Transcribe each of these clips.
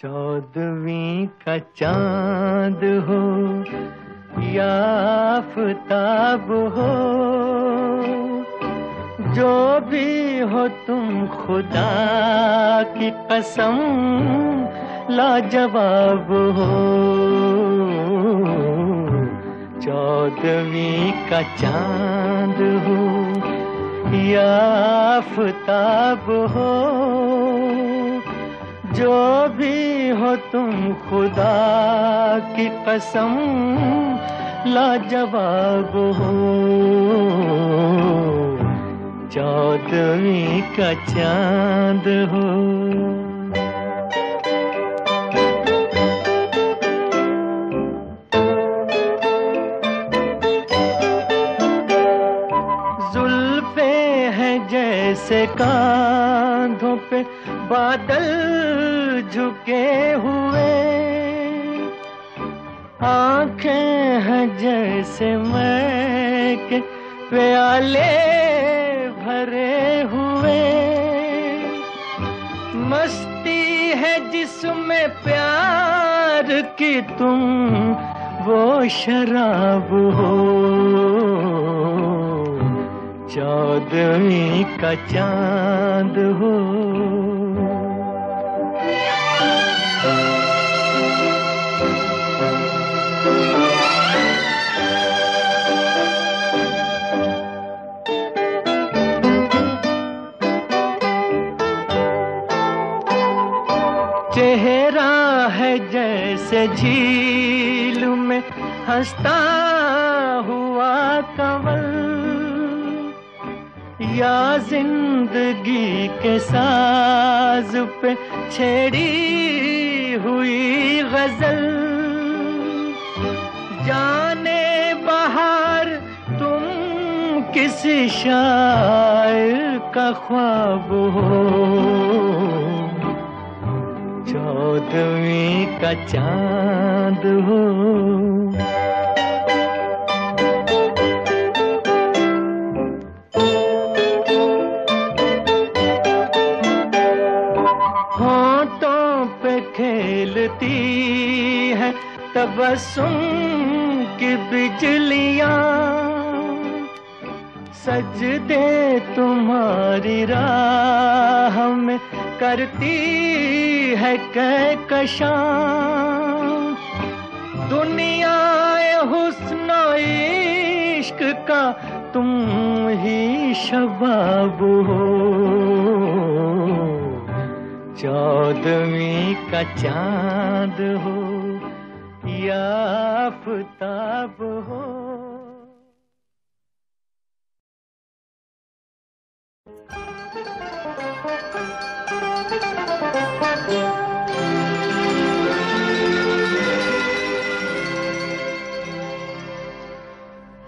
चौदवी का चाँद हो या आफताब हो जो भी हो तुम खुदा की कसम लाजवाब हो। चौदवी का चाँद हो, या आफताब हो। जो भी हो तुम खुदा की कसम, लाजवाब हो। चौदवी का चाँद हो। जैसे कांधों पे बादल झुके हुए। आँखें हैं जैसे मैं के प्याले भरे हुए। मस्ती है जिसमें प्यार की तुम, वो शराब हो। चौदवी का चाँद हो। चेहरा है जैसे झील में हंसता या ज़िंदगी के साज पे छेड़ी हुई गज़ल। जाने बाहर तुम किसी शायर का ख्वाब हो। चौदवी का चाँद हो। तबसुम की बिजलियाँ सजदे तुम्हारी राह में करती है कहकशां। दुनिया हुस्न इश्क का तुम ही शबाब हो। चौदवी का चाँद हो। या हो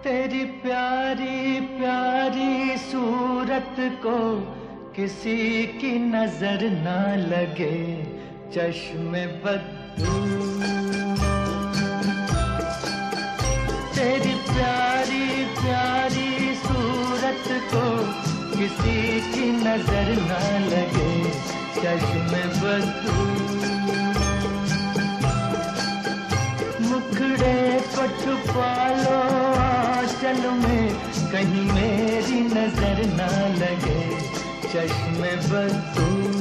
तेरी प्यारी प्यारी सूरत को किसी की नज़र ना लगे। चश्मे बदू किसी की नज़र ना लगे, चश्मे मुखड़े को छुपा लो आंचल में कहीं मेरी नज़र ना लगे, चश्मे बदू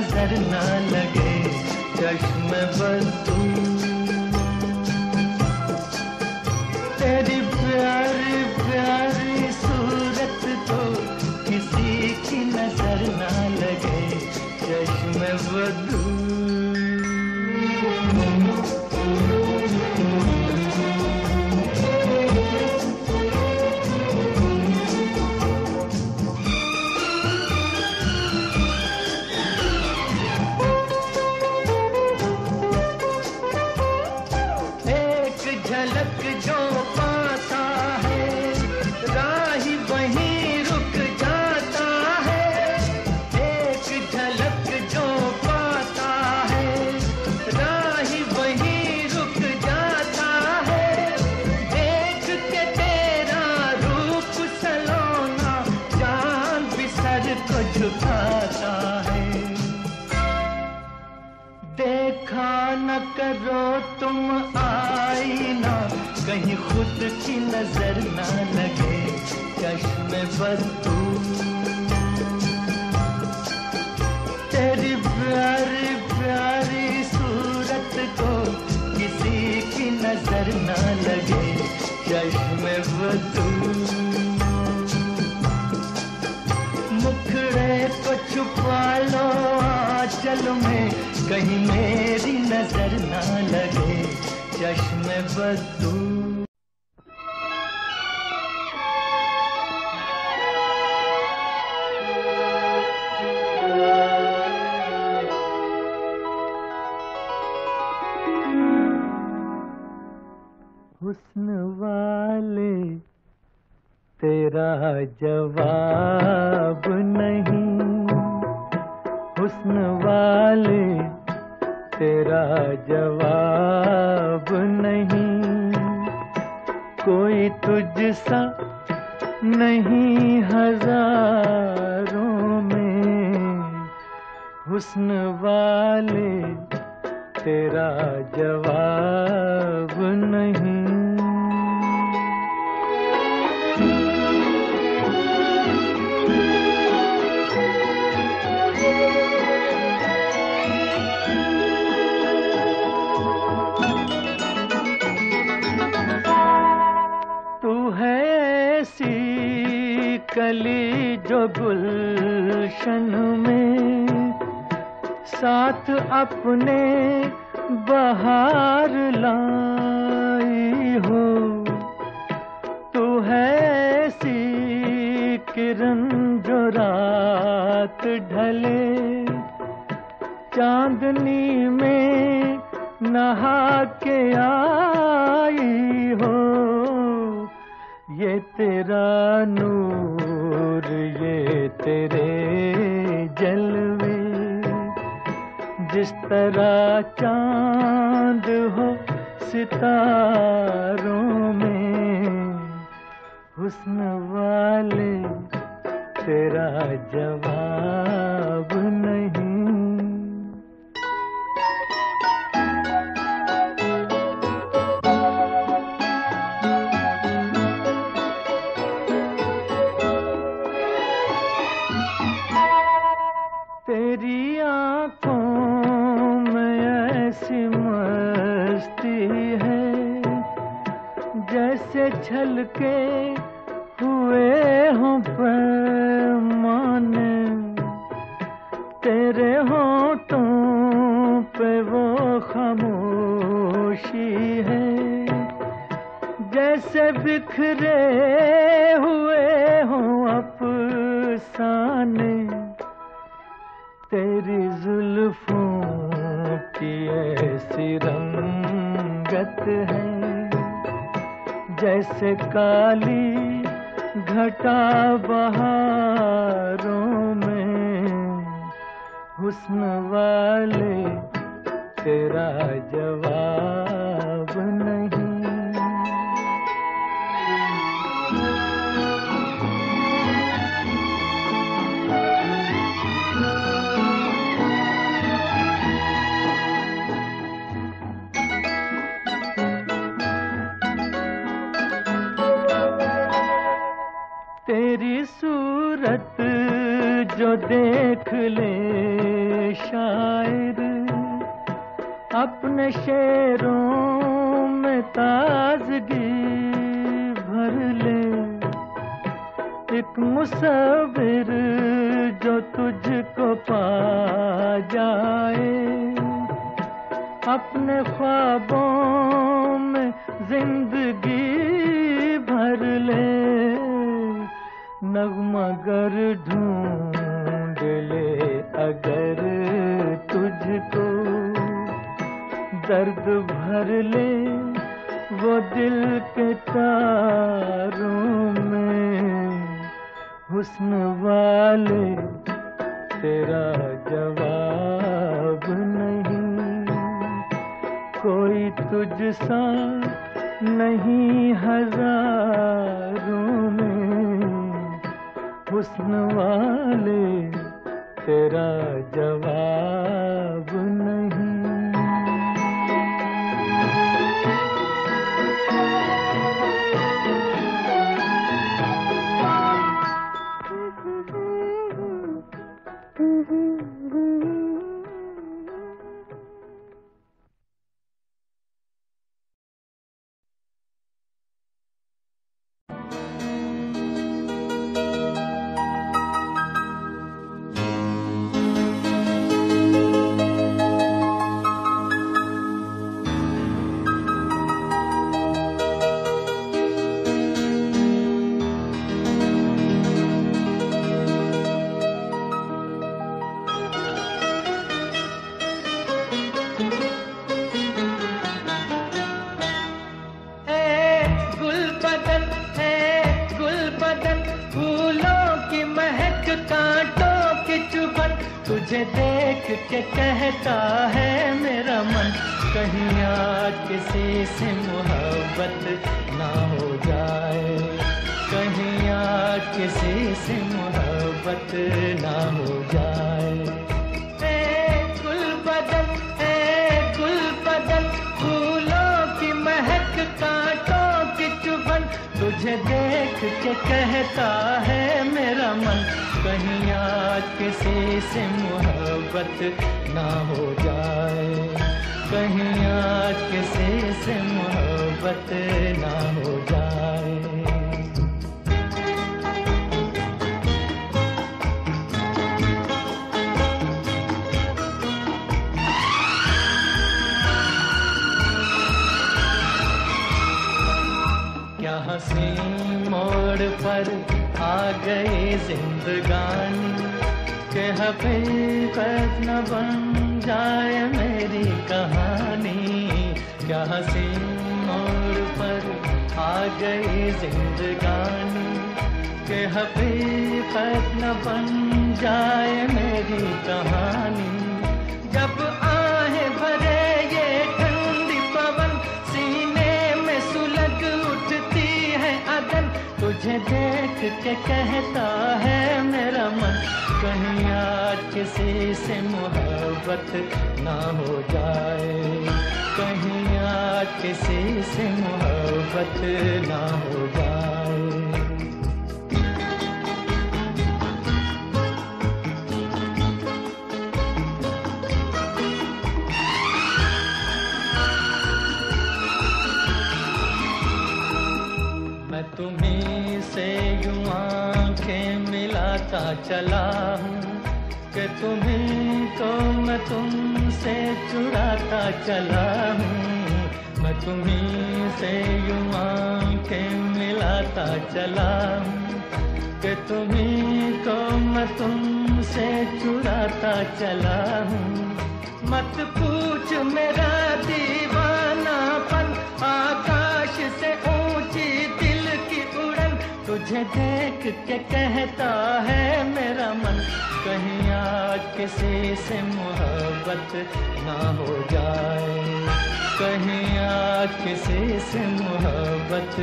नज़र ना लगे चश्म बदू कहीं मेरी नज़र ना लगे चश्मे बदू। वाले तेरा जवाब। तेरा जवाब नहीं। कोई तुझसा नहीं हज़ारों में। हुस्न वाले तेरा जवाब नहीं। कली जो गुलशन में, साथ अपने बहार लाई हो। तू है सी किरण जो रात ढले, चांदनी में नहा के आई हो। ये तेरा नूर तेरे जलवे जिस तरह चाँद हो सितारों में हुस्न वाले तेरा जवाब के जैसे काली घटा बहारों में हुस्न वाले तेरा जवाब शेरों में ताजगी भर ले। एक मुसविर जो तुझको पा जाए। अपने ख्वाबों में ज़िंदगी भर ले। नगमा कर दर्द भर ले वो दिल के तारों में। हुस्न वाले तेरा जवाब नहीं। कोई तुझसा नहीं हज़ारों में। हुस्न वाले तेरा जवाब तुम्हें तो मैं तुमसे चुराता चला हूँ। मत पूछ मेरा दीवानापन आकाश से ऊँची दिल की उड़न। तुझे देख के कहता है मेरा मन, कहीं आज किसी से मोहब्बत ना हो जाए। कहीं आज किसी से मोहब्बत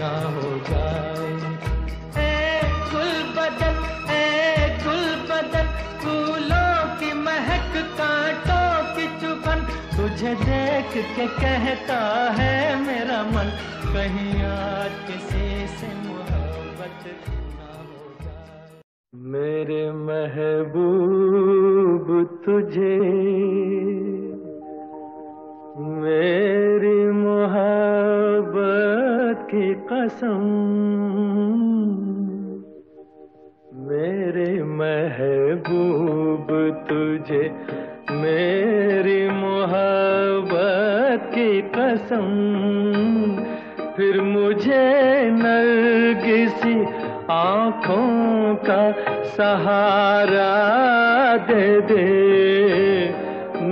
ना हो जाए। तुझे देख के कहता है मेरा मन, कहीं आज किसी से मोहब्बत ना हो जाए। मेरे महबूब तुझे, मेरी मोहब्बत की कसम, मेरे महबूब तुझे। मेरी मोहब्बत की कसम, फिर मुझे नरगिसी आँखों का सहारा दे दे।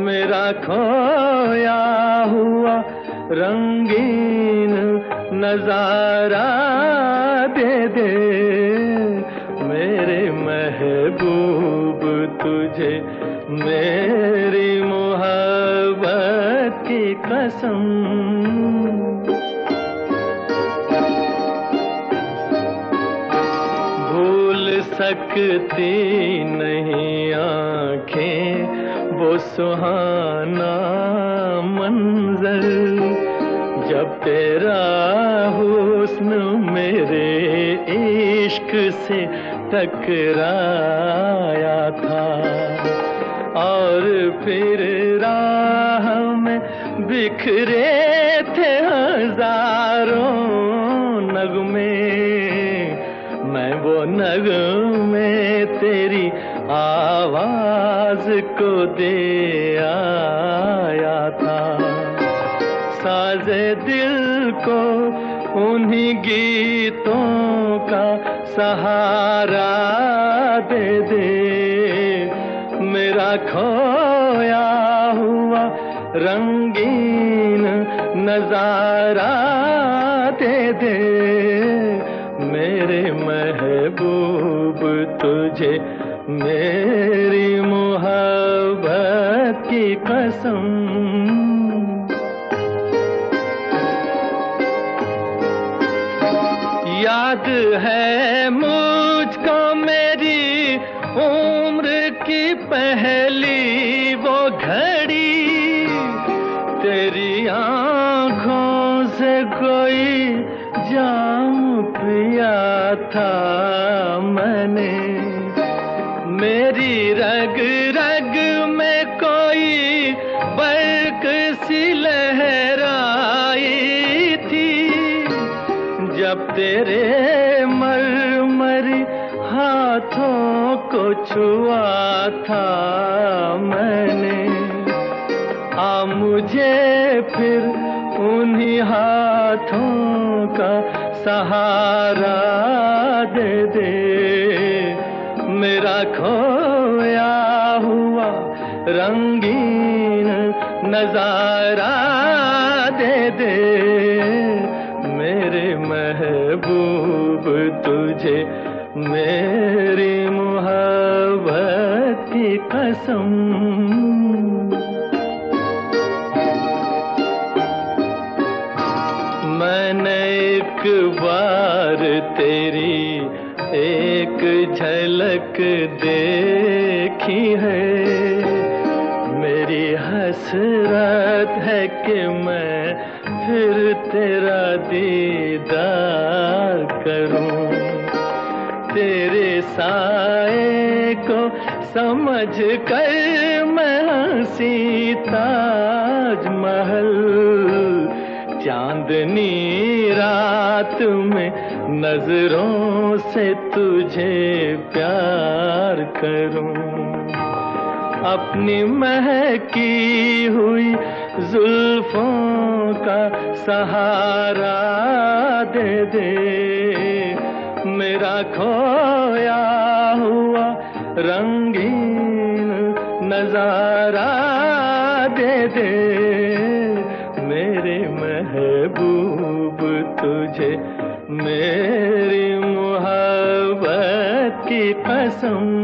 मेरा खोया हुआ रंगीन नज़ारा दे दे। मेरे महबूब तुझे मेरी कसम सकती नहीं आँखें, वो सुहाना मंजर। जब तेरा हुस्न मेरे इश्क से टकराया था, और फिर में बिखरे थे हज़ारों नगमे। मैं वो नगमे तेरी आवाज़ को दे आया था। साजे दिल को उन्हीं गीतों का सहारा दे दे। मेरा खोया हुआ रंगीन नज़ारा दे दे। मेरे महबूब तुझे मेरी मोहब्बत की कसम। याद है मुझको तेरे मरमरी हाथों को छुआ था मैंने। आ मुझे फिर उन्हीं हाथों का सहारा कि मैं फिर तेरा दीदार करूँ। तेरे साए को समझ कर मैं हँसी ताजमहल, चांदनी रात में नज़रों से तुझे प्यार करूँ। अपनी महकी हुई जुल्फों का सहारा दे दे। मेरा खोया हुआ रंगीन नज़ारा दे दे। मेरे महबूब, तुझे मेरी मोहब्बत की कसम।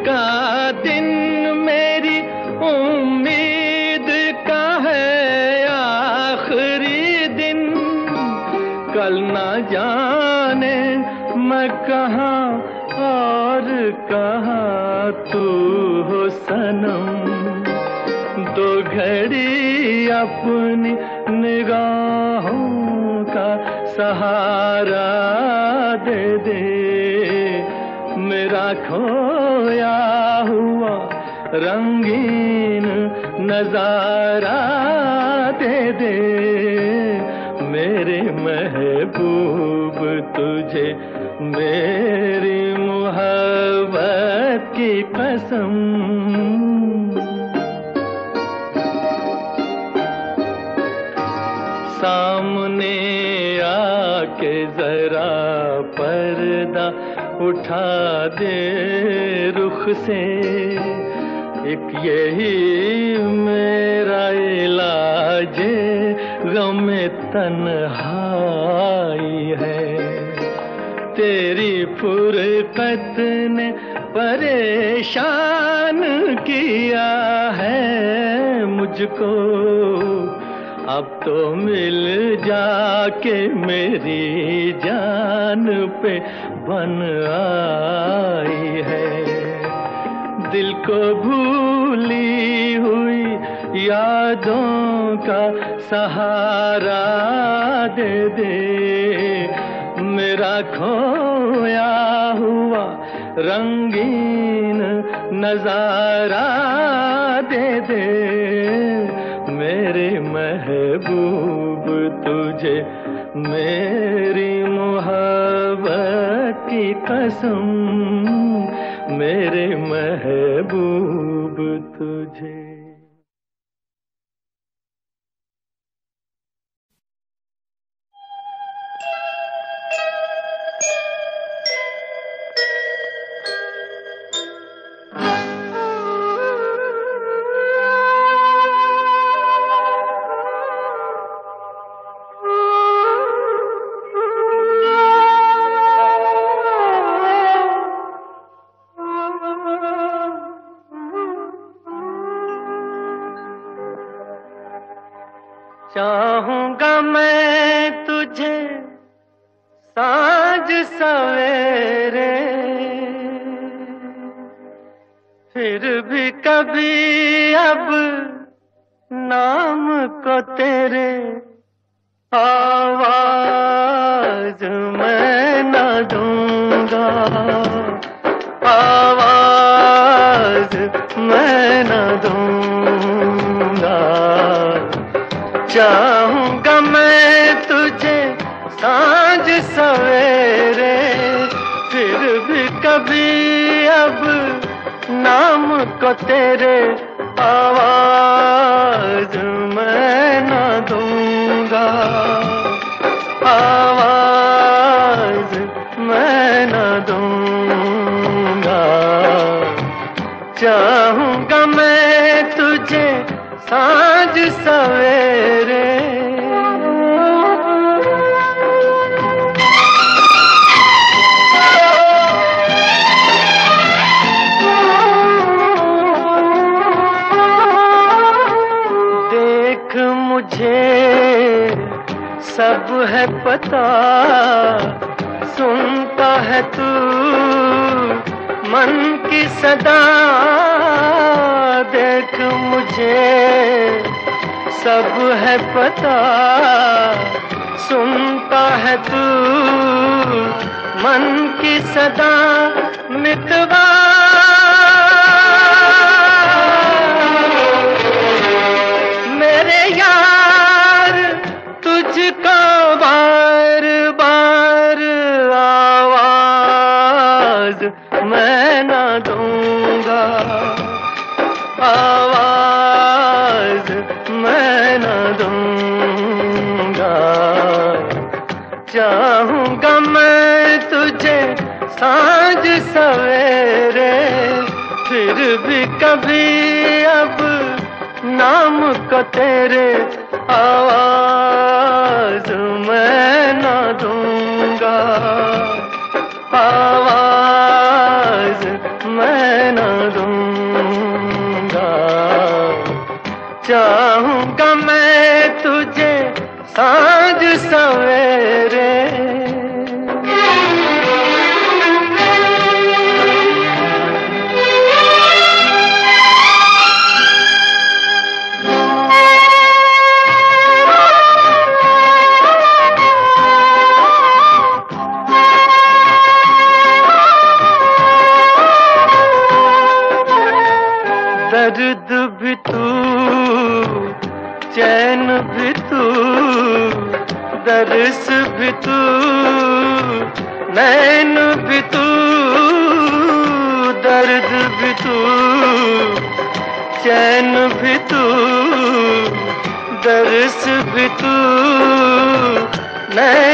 का दिन मेरी उम्मीद का है आखिरी दिन। कल ना जाने मैं कहा और कहा तू हो सनम। दो घड़ी अपनी रंगीन नज़ारा दे दे। मेरे महबूब तुझे, मेरी मोहब्बत की कसम। सामने आके जरा पर्दा उठा दे रुख से। यही मेरा इलाज गम तन्हाई है। तेरी फुरकत ने परेशान किया है मुझको। अब तो मिल जाके मेरी जान पे बन आई है। दिल को भूली हुई यादों का सहारा दे दे। मेरा खोया हुआ रंगीन नज़ारा दे दे। मेरे महबूब तुझे, मेरी मोहब्बत की कसम। मेरे महबूब तुझे कभी अब नाम को तेरे आवाज़ मैं न दूँगा। आवाज़ मैं न दूँगा। चाहूँगा मैं तुझे साँझ सवेरे, फिर भी कभी अब नाम को तेरे आवाज़ मैं न दूँगा। आवाज़ मैं न दूँगा। चाहूँगा मैं तुझे साँझ सवेरे सब है पता। सुनता है तू मन की सदा। देख मुझे, सब है पता। सुनता है तू मन की सदा। मितवा सवेरे फिर भी कभी अब नाम को तेरे आवाज़ मैं नैन भी तू दर्द भी तू चैन भी तू दर्श भी तू नैन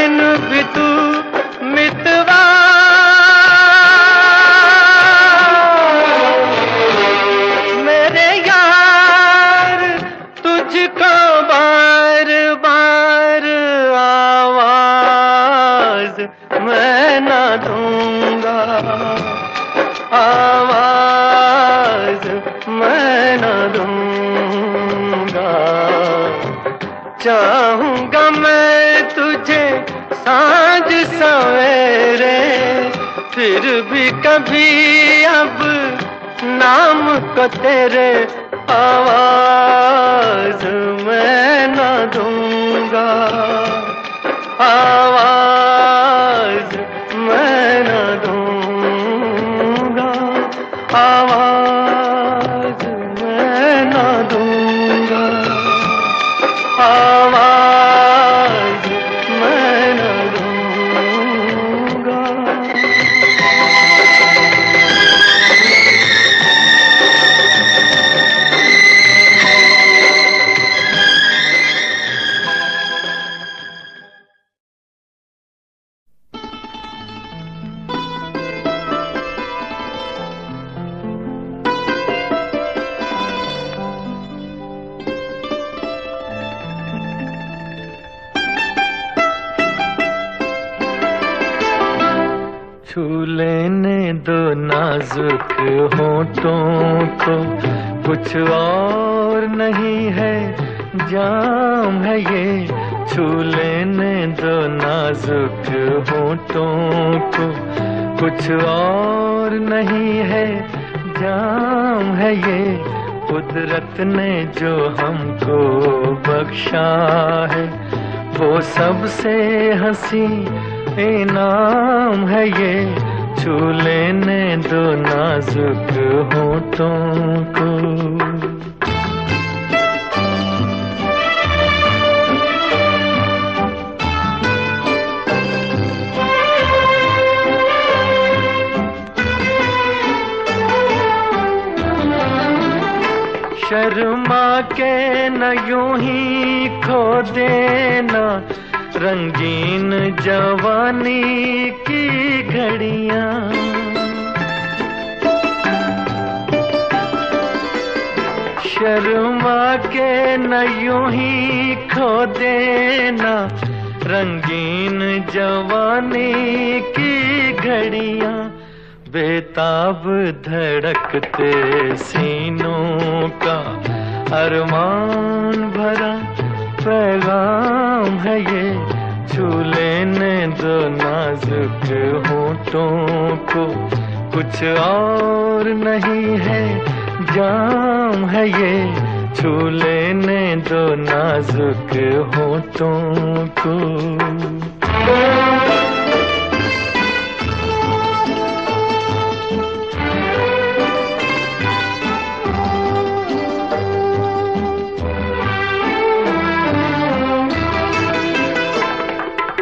भी अब नाम को तेरे आवाज़ मैं ना दूँगा। शर्मा के न यूँ ही खो देना, रंगीन जवानी की घड़ियाँ, बेताब धड़कते सीनों का अरमान भरा पैगाम है ये छू लेने दो नाजुक होठों को, कुछ और नहीं है जाम है ये छू लेने दो नाजुक होठों को।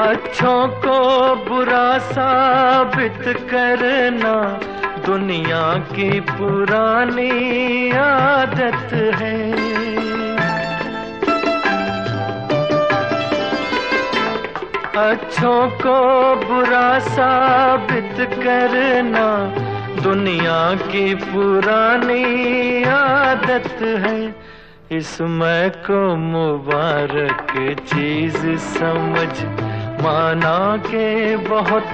अच्छों को बुरा साबित करना दुनिया की पुरानी आदत है। अच्छों को बुरा साबित करना दुनिया की पुरानी आदत है। इसमें को मुबारक चीज़ समझ, माना के बहुत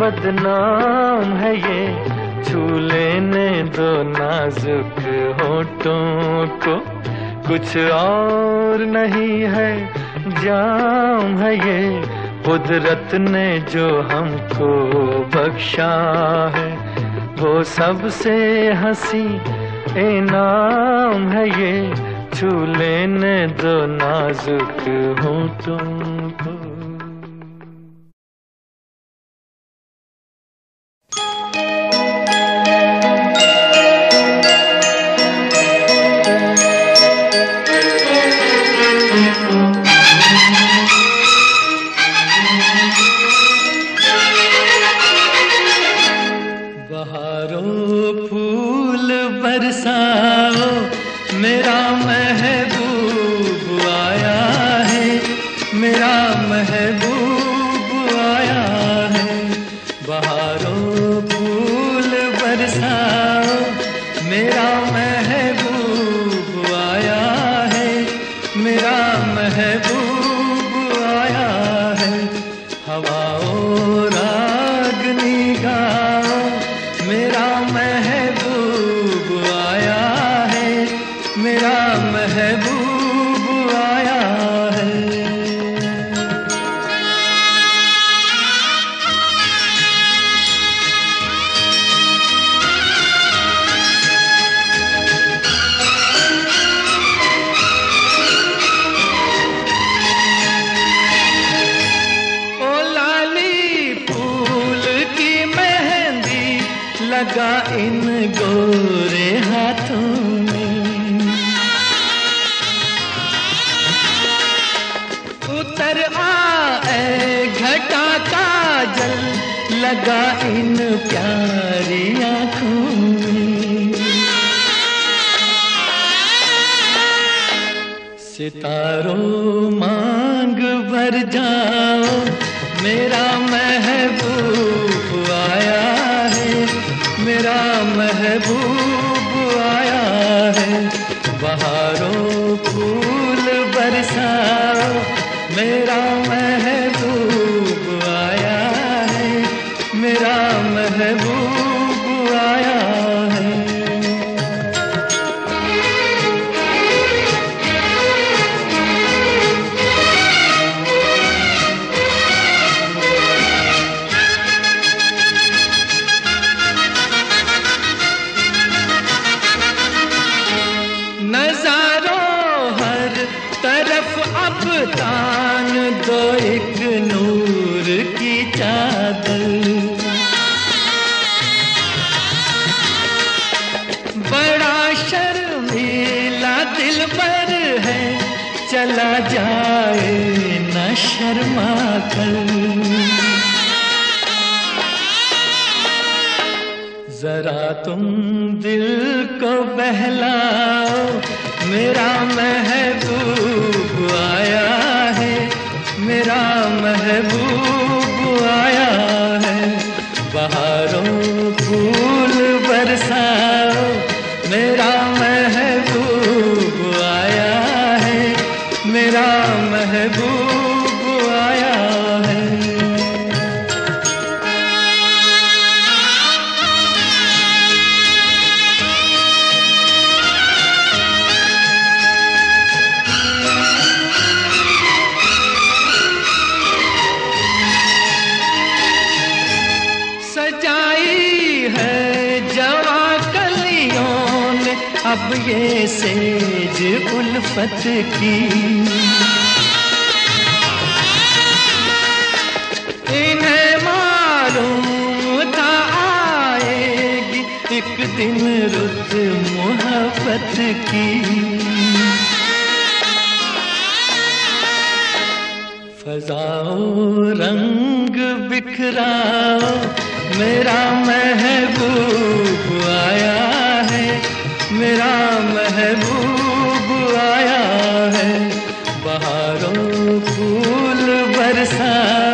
बदनाम है ये। छू लेने दो नाजुक होठों को। कुछ और नहीं है, जाम है ये। कुदरत ने जो हमको बख्शा है, वो सबसे हँसी इनाम है ये। छू लेने दो नाजुक होठों को। सितारों मांग भर जाओ मेरा महबूब की। इन्हें मालूम था आएगी एक दिन रुत मोहब्बत की। फजाओ रंग बिखरा मेरा महबूब आया है, मेरा महबूब फूल बरसा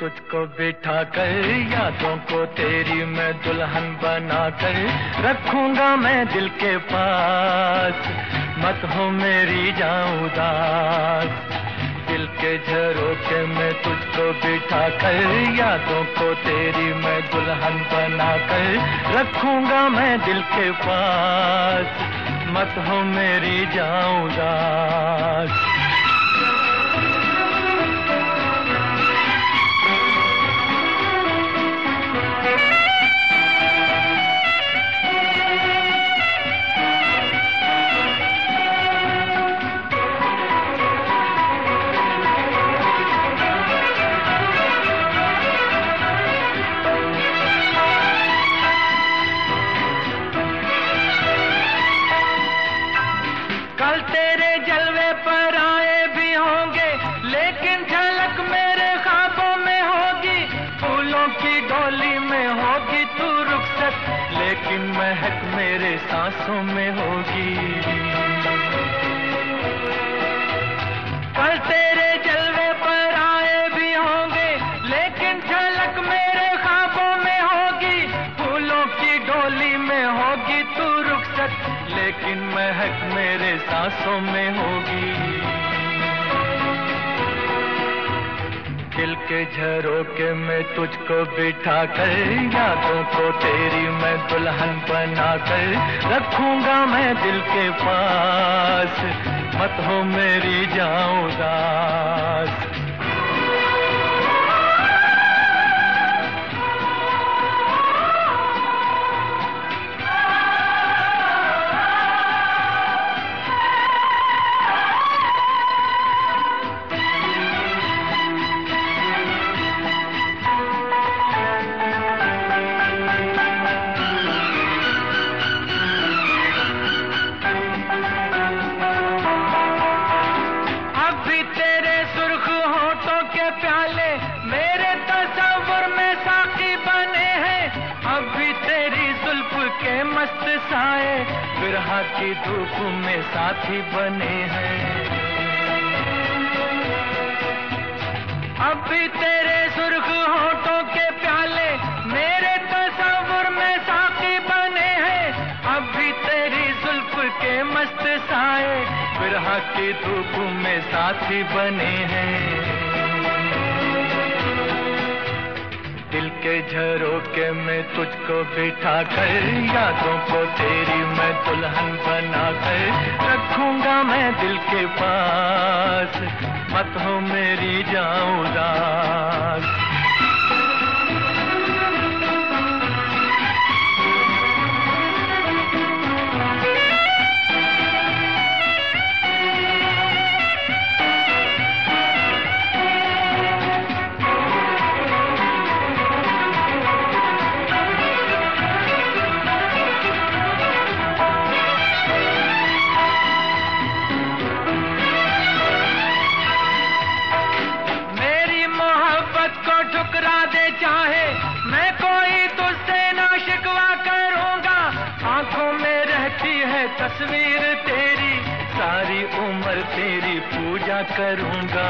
तुझको बिठा कर, यादों को तेरी मैं दुल्हन बना कर रखूँगा मैं दिल के पास। मत हो मेरी जाऊँ उदास। दिल के झरोके में तुझको बिठा कर, यादों को तेरी मैं दुल्हन बना कर रखूँगा मैं दिल के पास। मत हो मेरी जाऊँ उदास। सांसों में होगी। कल तेरे जलवे पर आए भी होंगे, लेकिन झलक मेरे ख्वाबों में होगी। फूलों की डोली में होगी तू रुखसत, लेकिन महक मेरे सांसों में होगी। के झरोके में तुझको बिठा कर, यादों को तेरी मैं दुल्हन बना कर रखूँगा मैं दिल के पास। मत हो मेरी जाऊँ साए बिरहा की धूप में साथी बने हैं। दिल के झरोके में तुझको बिठा कर यादों को तेरी मैं दुल्हन बना कर रखूँगा मैं दिल के पास। मत हो मेरी जाऊँ करूँगा।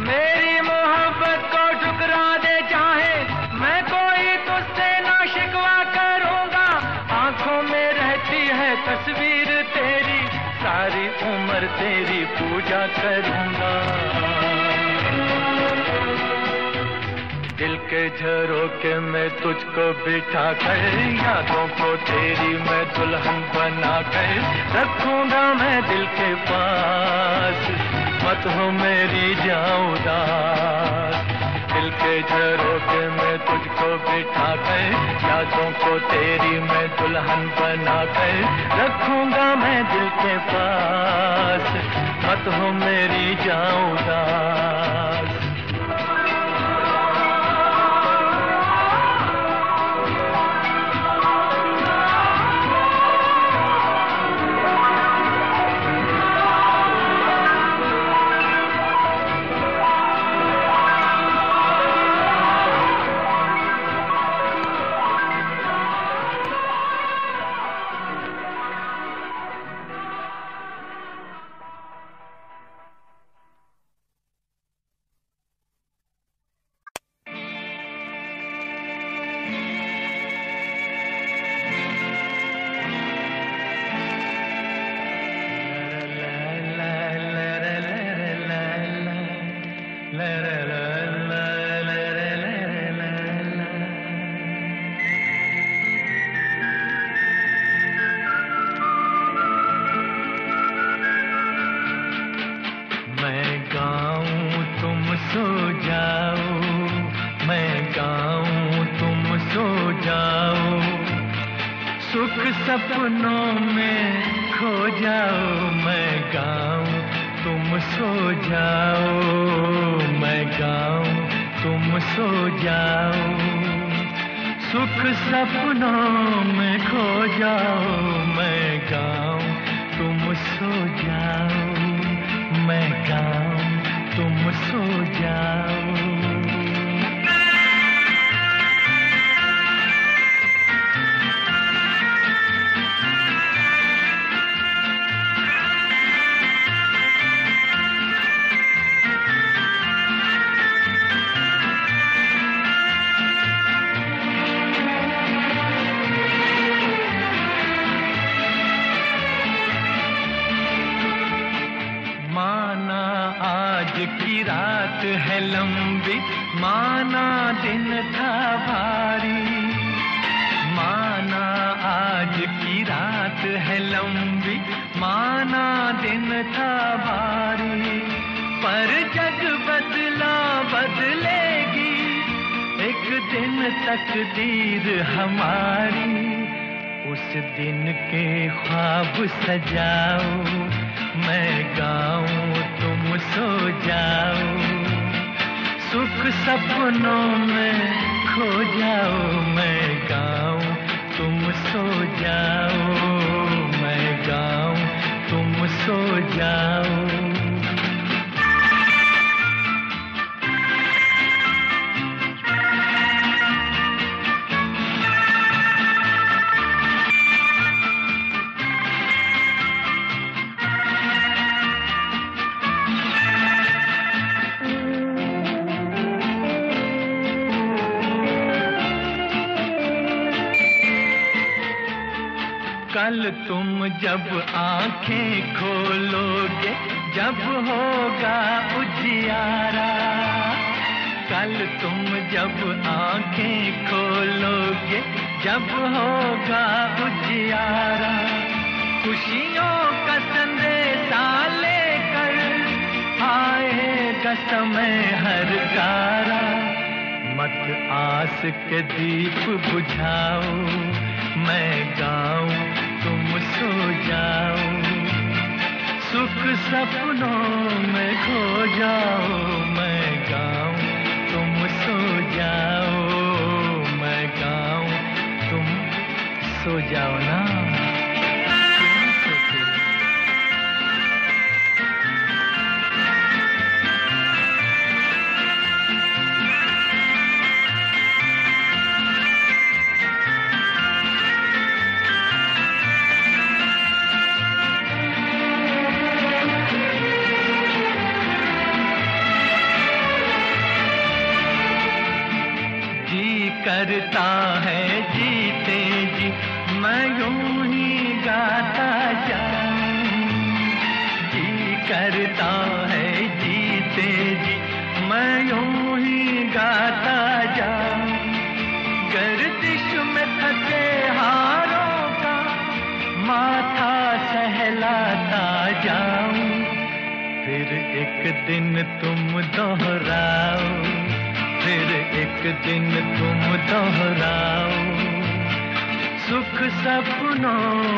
मेरी मोहब्बत को ठुकरा दे चाहे मैं कोई तुझसे ना शिकवा करूँगा। आँखों में रहती है तस्वीर तेरी, सारी उम्र तेरी पूजा करूँगा। के झरोके में तुझको बिठा कर यादों को तेरी मैं दुल्हन बना कर रखूँगा मैं दिल के पास। मत हो मेरी जाऊँ दिल के झरोके में तुझको बिठा कर यादों को तेरी मैं दुल्हन बना कर रखूँगा मैं दिल के पास। मत हो मेरी जाऊँ सजाओ मैं गाऊं, तुम सो जाओ सुख सपनों में खो जाओ मैं गाऊं, तुम सो जाओ तुम जब आँखें खोलोगे, जब होगा उजियारा। कल तुम जब आँखें खोलोगे, जब होगा उजियारा। खुशियों का संदेशा लेकर आएगा समय हर गारा मत आस के दीप बुझाओ मैं गाऊं सो जाओ सुख सपनों में खो जाओ मैं गाऊं, तुम सो जाओ, मैं गाऊं, तुम सो जाओ ना। दिन तुम दोहराओ फिर एक दिन तुम दोहराओ। सुख सपनों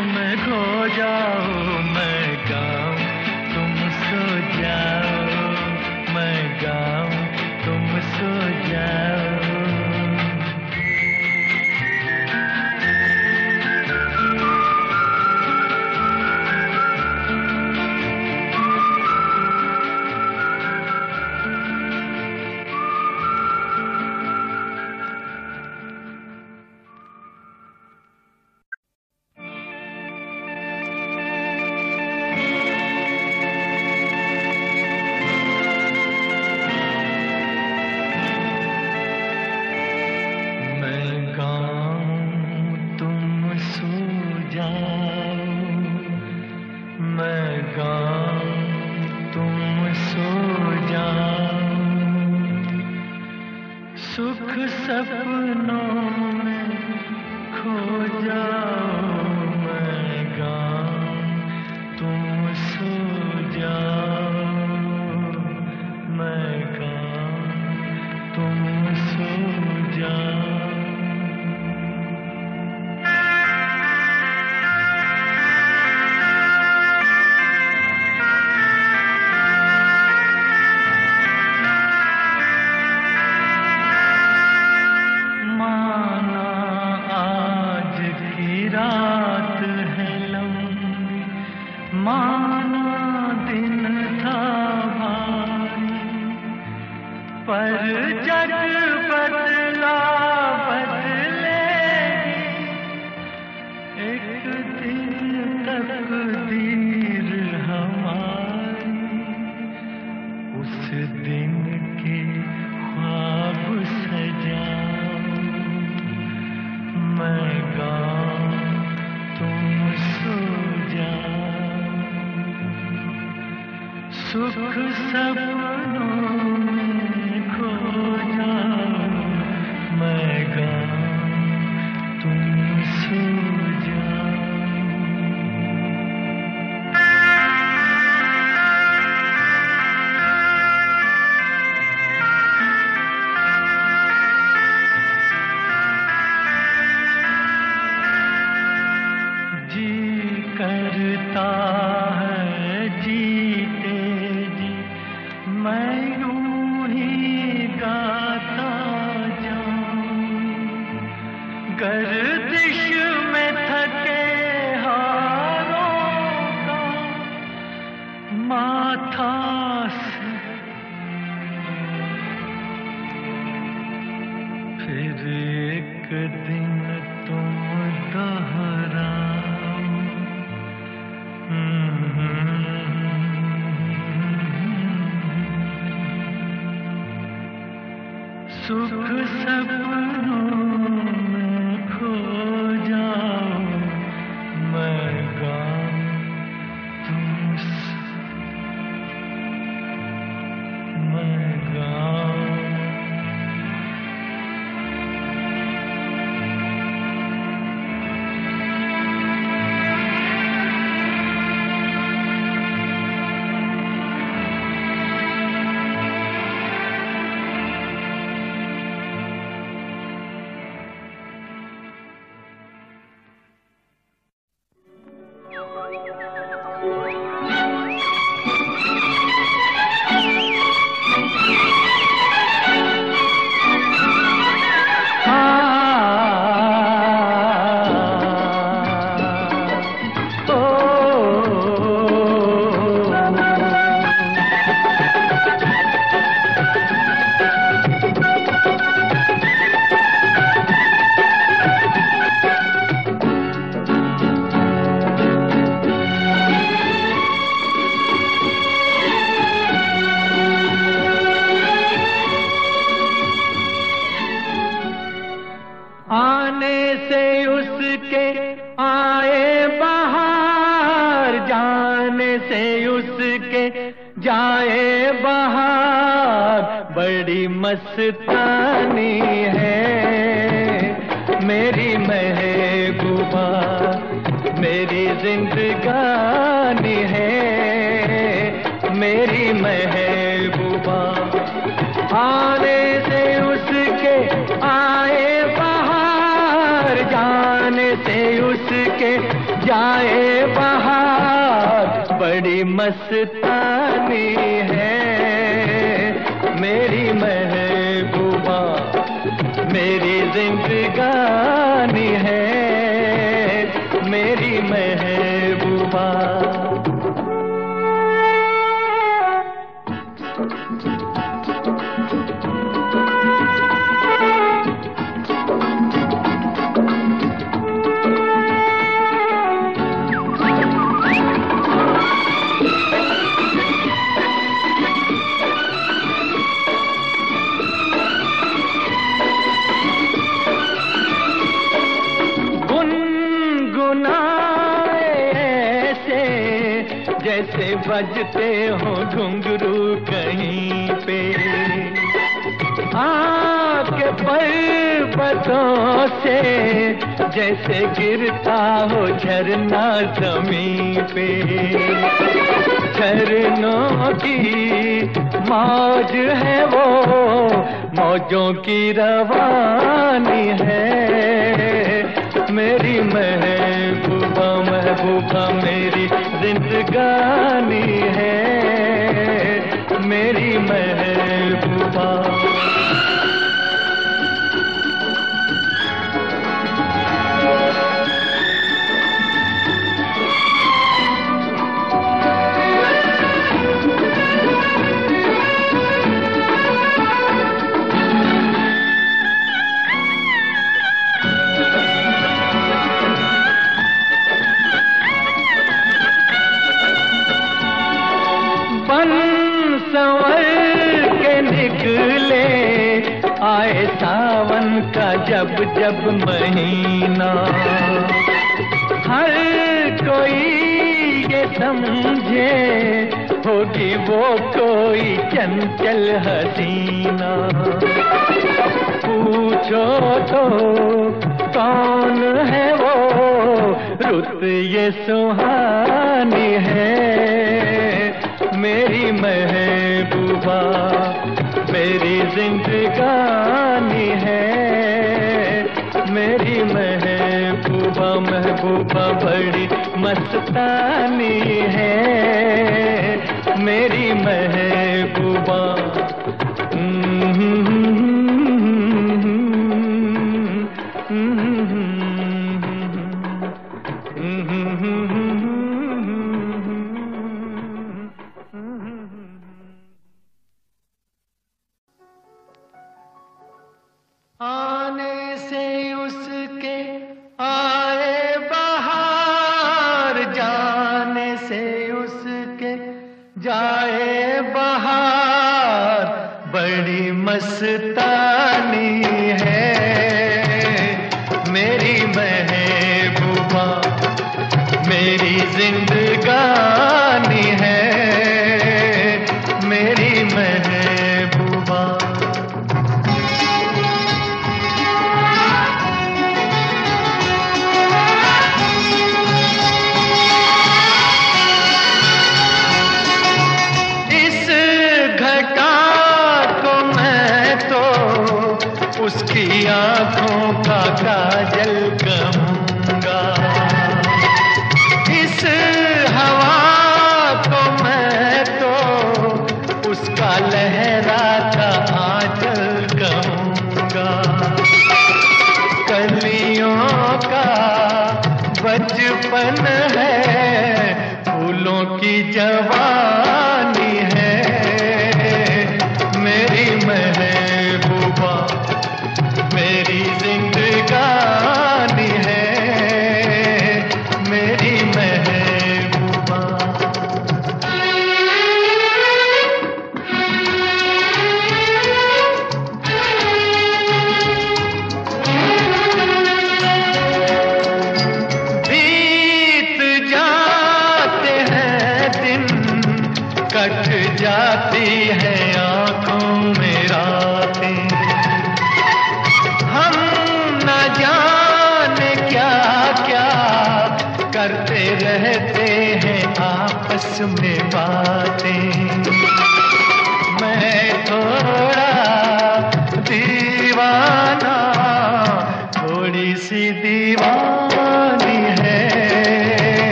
वफा मेरी जिंदगानी है। मेरी महबूबा महबूबा बड़ी मस्तानी है। मेरी महबूबा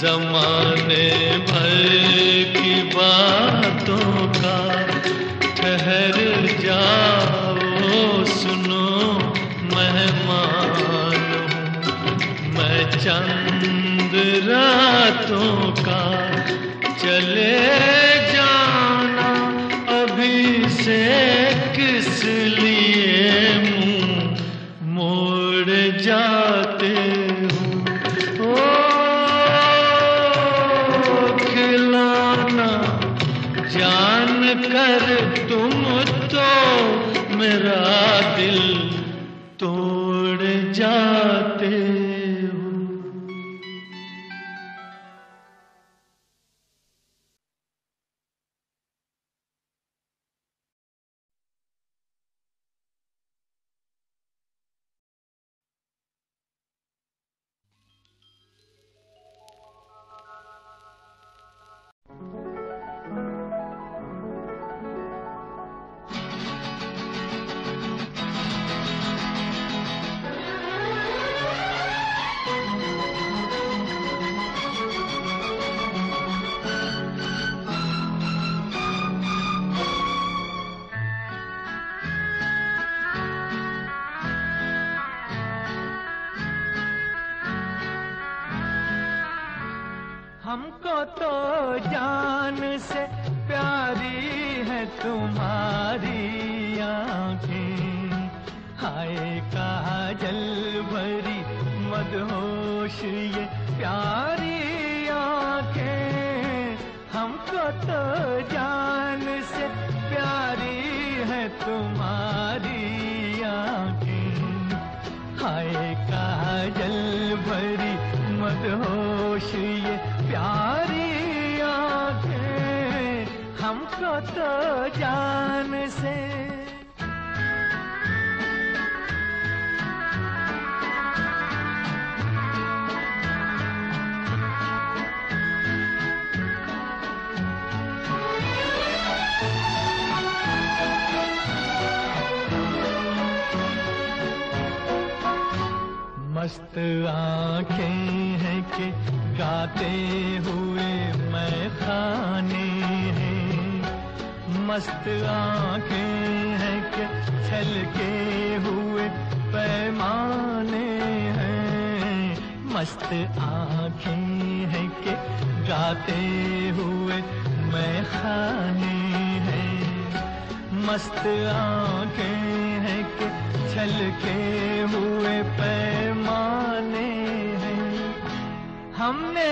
जमाने भर की बातों का ठहर जाओ सुनो मेहमान मैं चंद रातों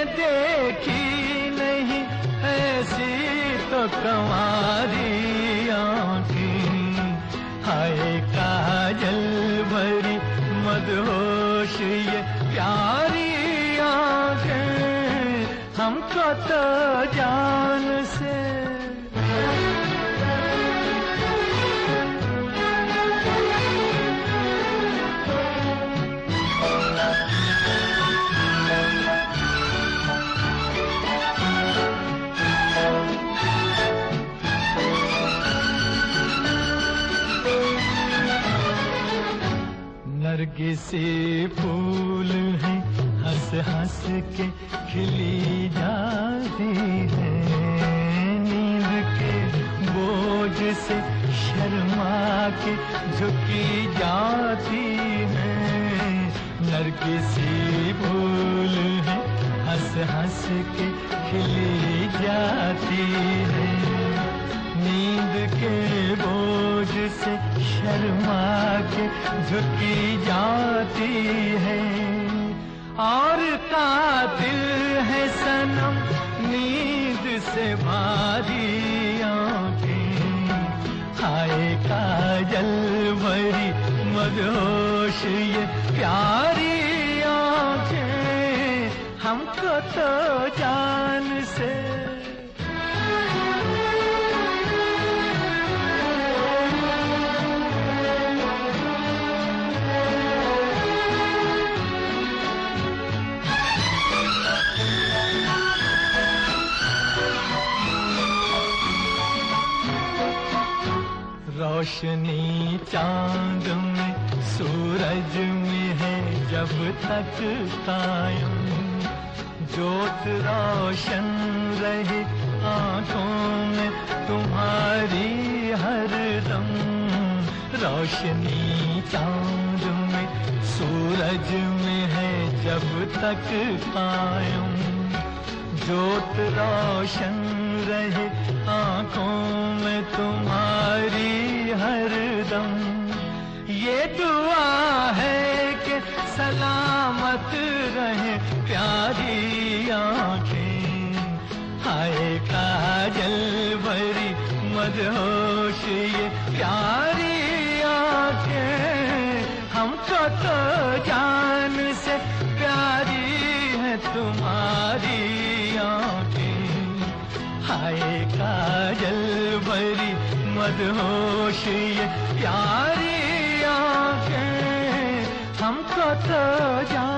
देखी नहीं, ऐसी तो कमारी आँखें। हाय काजल भरी मदहोश ये प्यारी आँखें। हमको तो जान नरगिसी फूल है, हंस हंस के खिली जाती है। नींद के बोझ से शर्मा के झुकी जाती है। नरगिसी फूल है, हंस हंस के खिली जाती है। के बोझ से शर्मा के झुकी जाती है। और कातिल है सनम, नींद से भारी आँखें। हाय काजल भरी मदहोश ये प्यारी आँखें। हमको तो जान से रोशनी चाँद में, सूरज में है जब तक कायम। ज्योत रोशन रहे आँखों में तुम्हारी हर दम। रोशनी चाँद में, सूरज में है जब तक कायम। ज्योत रोशन रहे आँखों में तुम्हारी हर दम। ये दुआ है कि सलामत रहे प्यारी आँखें। हाय काजल भरी मदहोश ये प्यारी आँखें। हमको तो जान से प्यारी है तुम्हारी आँखें। हाय काजल मदहोश ये प्यारी आँखें हमको तो जान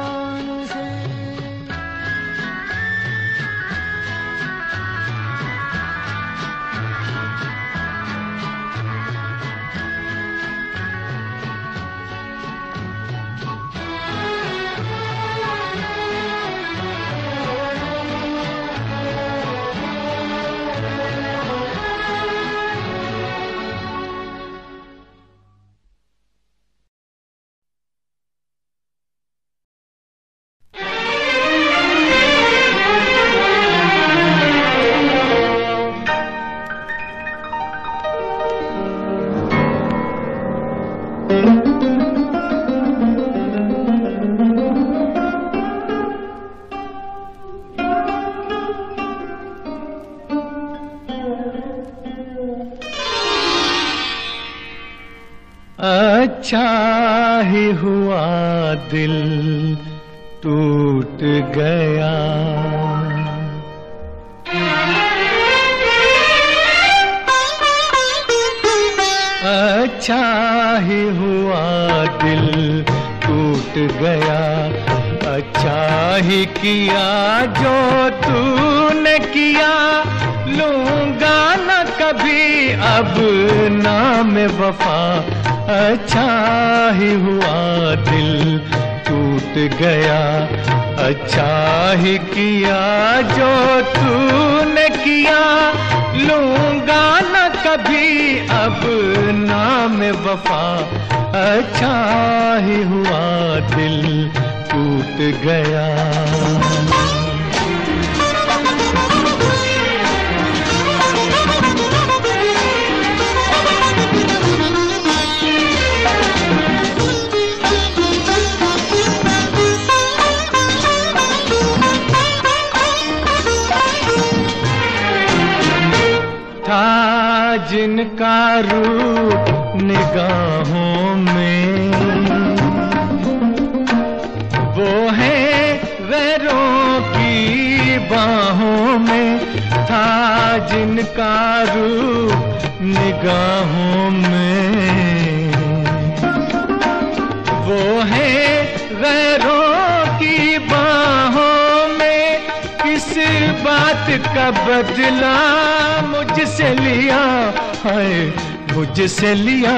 मुझसे लिया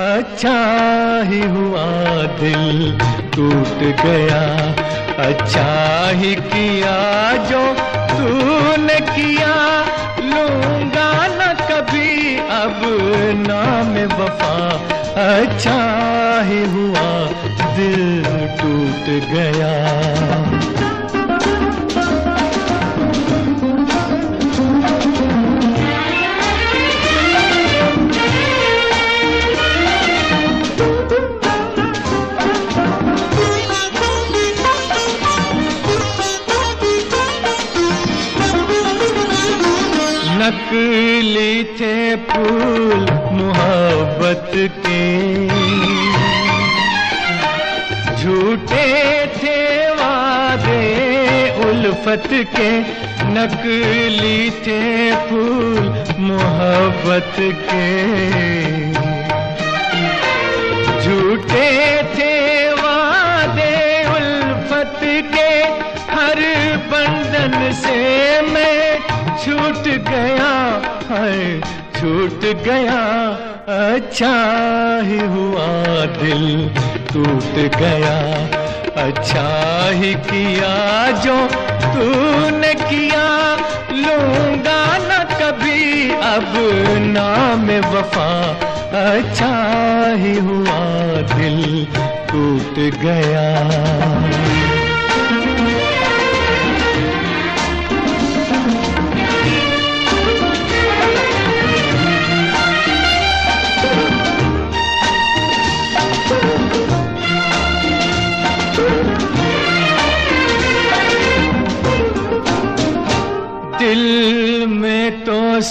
अच्छा ही हुआ दिल टूट गया। अच्छा ही किया जो तूने किया। लूँगा न कभी अब नाम वफा। अच्छा ही हुआ दिल टूट गया। नकली थे फूल मोहब्बत के। झूठे थे वादे उल्फत के। नकली थे फूल मोहब्बत के। गया अच्छा ही हुआ दिल टूट गया अच्छा ही किया जो तूने किया। लूँगा न कभी अब नाम वफा अच्छा ही हुआ दिल टूट गया।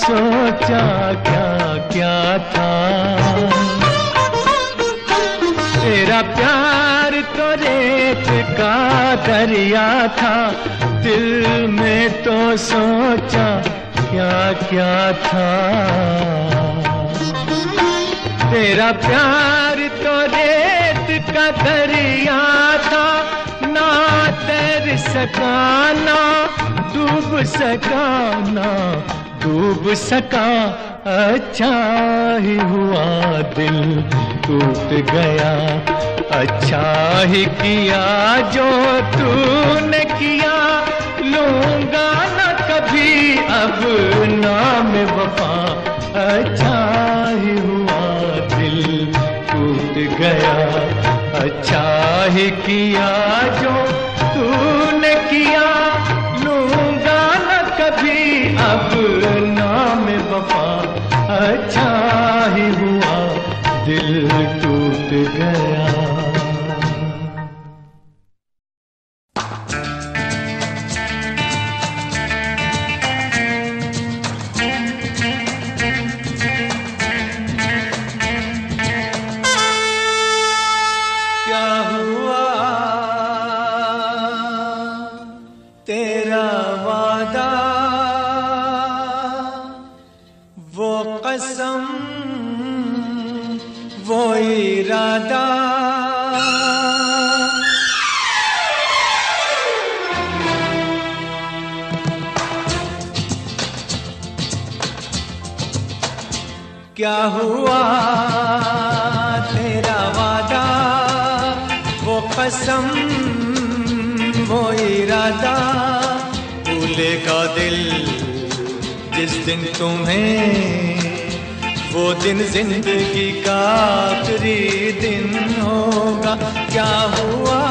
सोचा क्या क्या था? तेरा प्यार तो रेत का दरिया था, दिल में तो सोचा क्या क्या था? तेरा प्यार तो रेत का दरिया था, ना तैर सका, ना डूब सका, ना डूब सका अच्छा ही हुआ दिल टूट गया। अच्छा ही किया जो तूने किया, लूँगा ना कभी अब नाम वफा। अच्छा ही हुआ दिल टूट गया अच्छा ही किया जो तूने किया। दिन तुम्हें, वो दिन ज़िंदगी का आखिरी दिन होगा। क्या हुआ?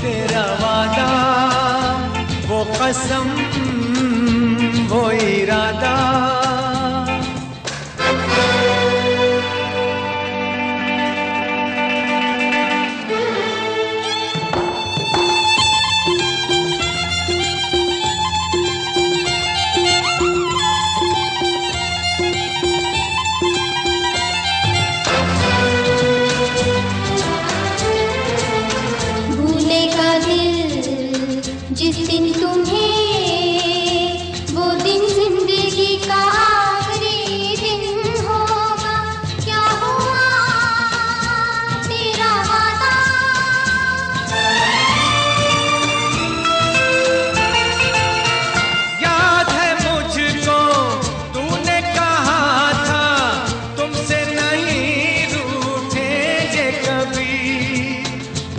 तेरा वादा, वो कसम, वो इरादा।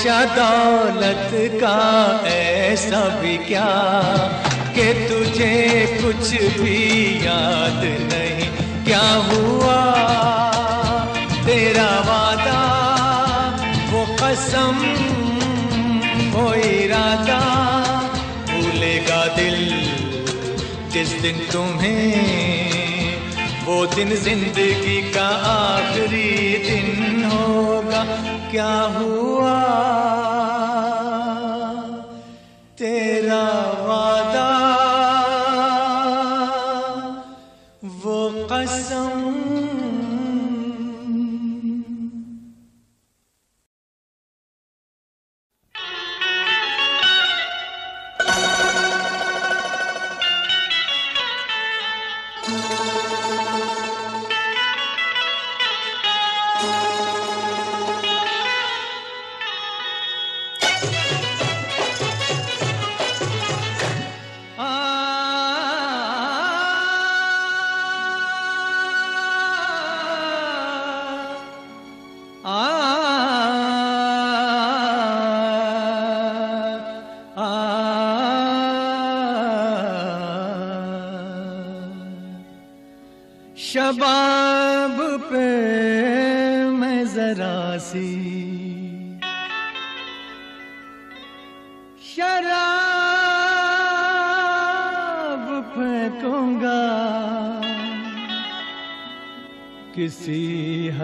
दौलत का ऐसा भी क्या? कि तुझे कुछ भी याद नहीं। क्या हुआ? तेरा वादा, वो कसम, वो इरादा भूलेगा दिल जिस दिन तुम्हें, वो दिन ज़िंदगी का आखिरी दिन होगा। क्या हुआ?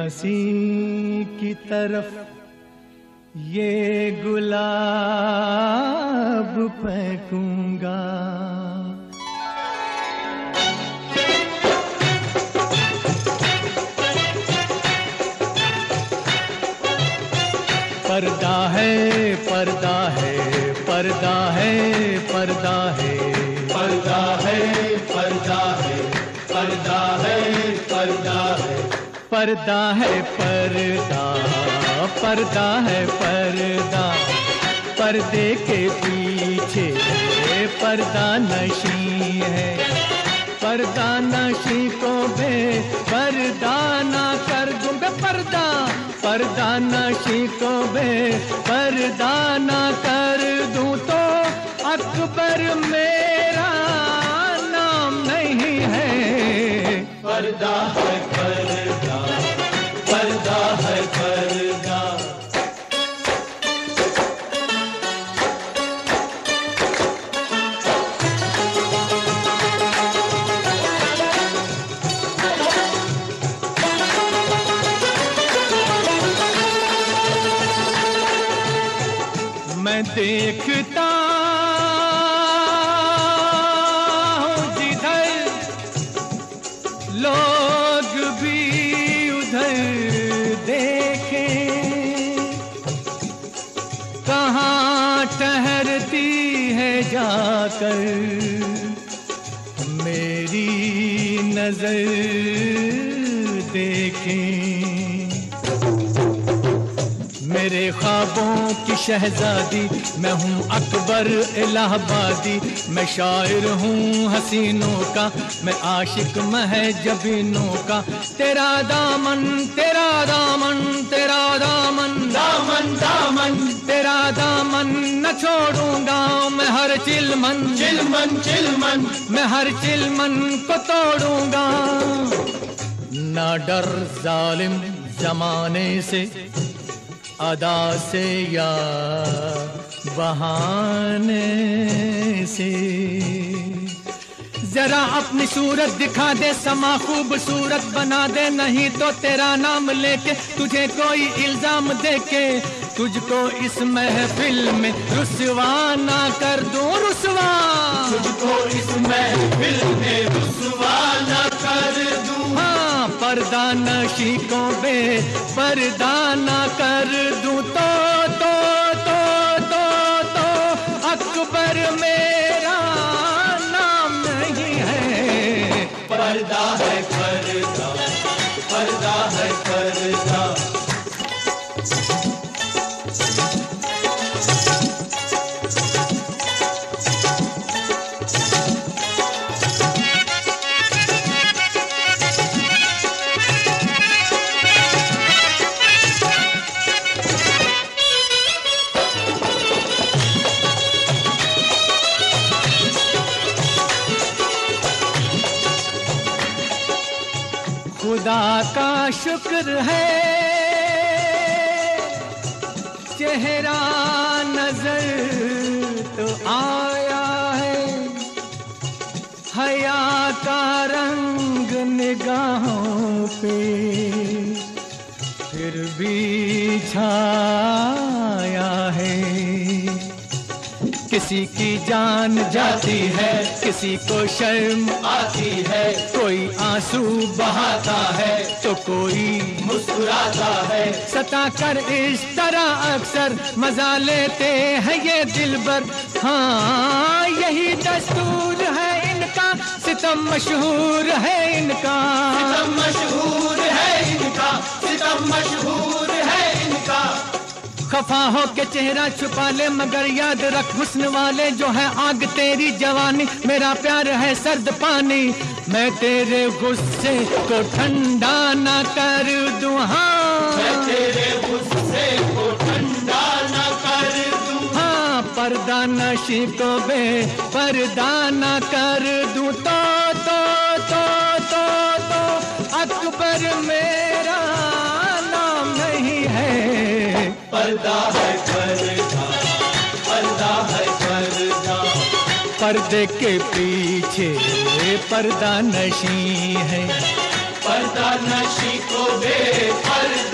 हसी की तरफ़ ये गुलाब फेंकूँगा। पर्दा है पर्दा है पर्दा है पर्दा है। पर्दा है पर्दा है पर्दा है। पर्दा है पर्दा पर्दा है पर्दा। पर्दे के पीछे पर्दा नशी है। पर्दा नशी को बे पर्दा ना कर दूँगा पर्दा। पर्दा नशी को बे पर्दा ना कर दूँ तो अकबर मेरा नाम नहीं है। पर्दा है पर्दा पर्दा है की शहजादी मैं हूँ अकबर इलाहाबादी। मैं शायर हूँ हसीनों का मैं आशिक मह जबीनों का। तेरा दामन तेरा दामन तेरा दामन। दामन दामन। तेरा दामन न छोड़ूँगा मैं हर चिलमन। चिलमन चिलमन। मैं हर चिलमन को तोड़ूँगा। ना डर जालिम जमाने से अदा से या बहाने से। जरा अपनी सूरत दिखा दे, समा खूबसूरत बना दे, नहीं तो तेरा नाम लेके तुझे कोई इल्ज़ाम देके, तुझको इस महफिल में रुसवा ना कर दूँ, रुसवा। तुझको इस महफिल में रुसवा न कर दूँ। और दानशी को बे परदाना कर दूँ तो खुदा का शुक्र है। चेहरा नज़र तो आया है। हया का रंग निगाहों पे फिर भी छाया किसी की जान जाती है, किसी को शर्म आती है, कोई आँसू बहाता है तो कोई मुस्कुराता है। सता कर इस तरह अक्सर मज़ा लेते हैं ये दिल भर हाँ यही दस्तूर है इनका, सितम मशहूर है इनका। सितम मशहूर है इनका, सितम मशहूर खफा हो के चेहरा छुपा ले मगर याद रख हुस्न वाले जो है आग तेरी जवानी। मेरा प्यार है सर्द पानी मैं तेरे गुस्से को ठंडा ना कर दूँ मैं हाँ तेरे गुस्से को ठंडा न कर दूँ। हाँ पर्दा नशी को बे पर्दा ना कर दूँ। तो तो तो तो तो अकबर मेरा पर्दा है पर्दा पर्दा है पर्दा। पर्दे के पीछे पर्दा नशी है। पर्दा नशी को बे पर्दा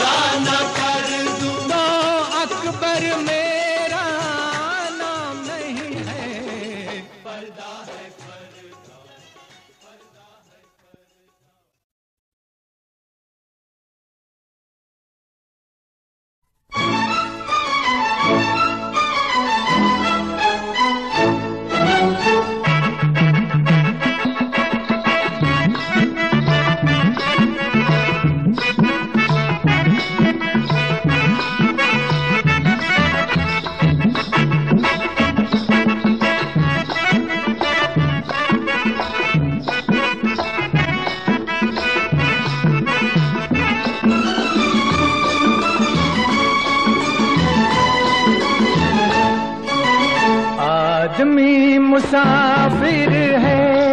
मुसाफिर है।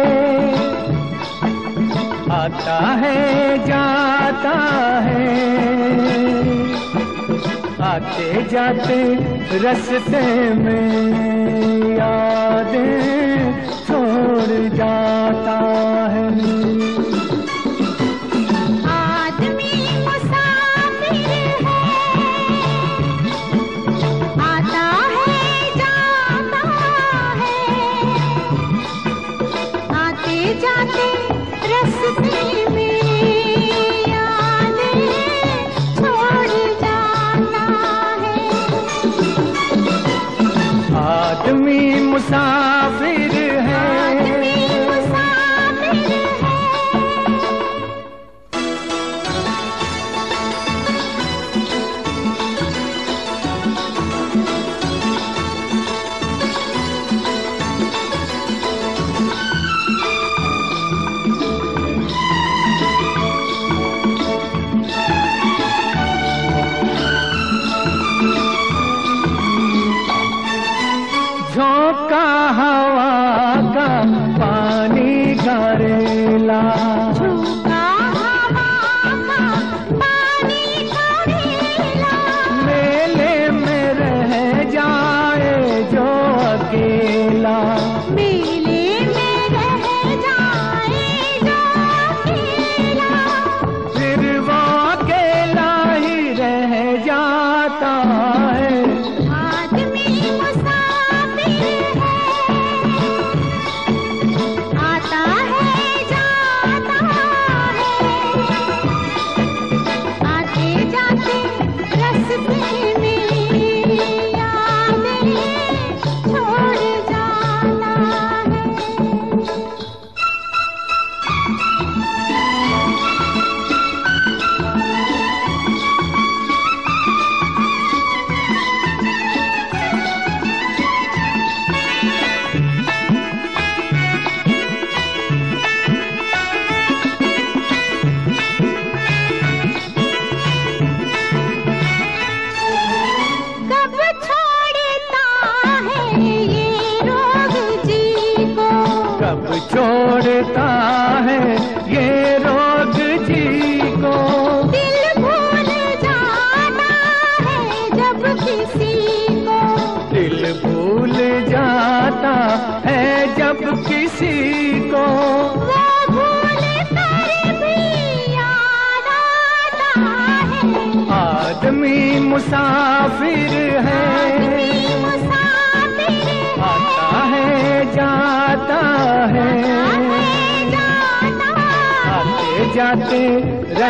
आता है जाता है। आते जाते रस्ते में यादें छोड़ जाता है।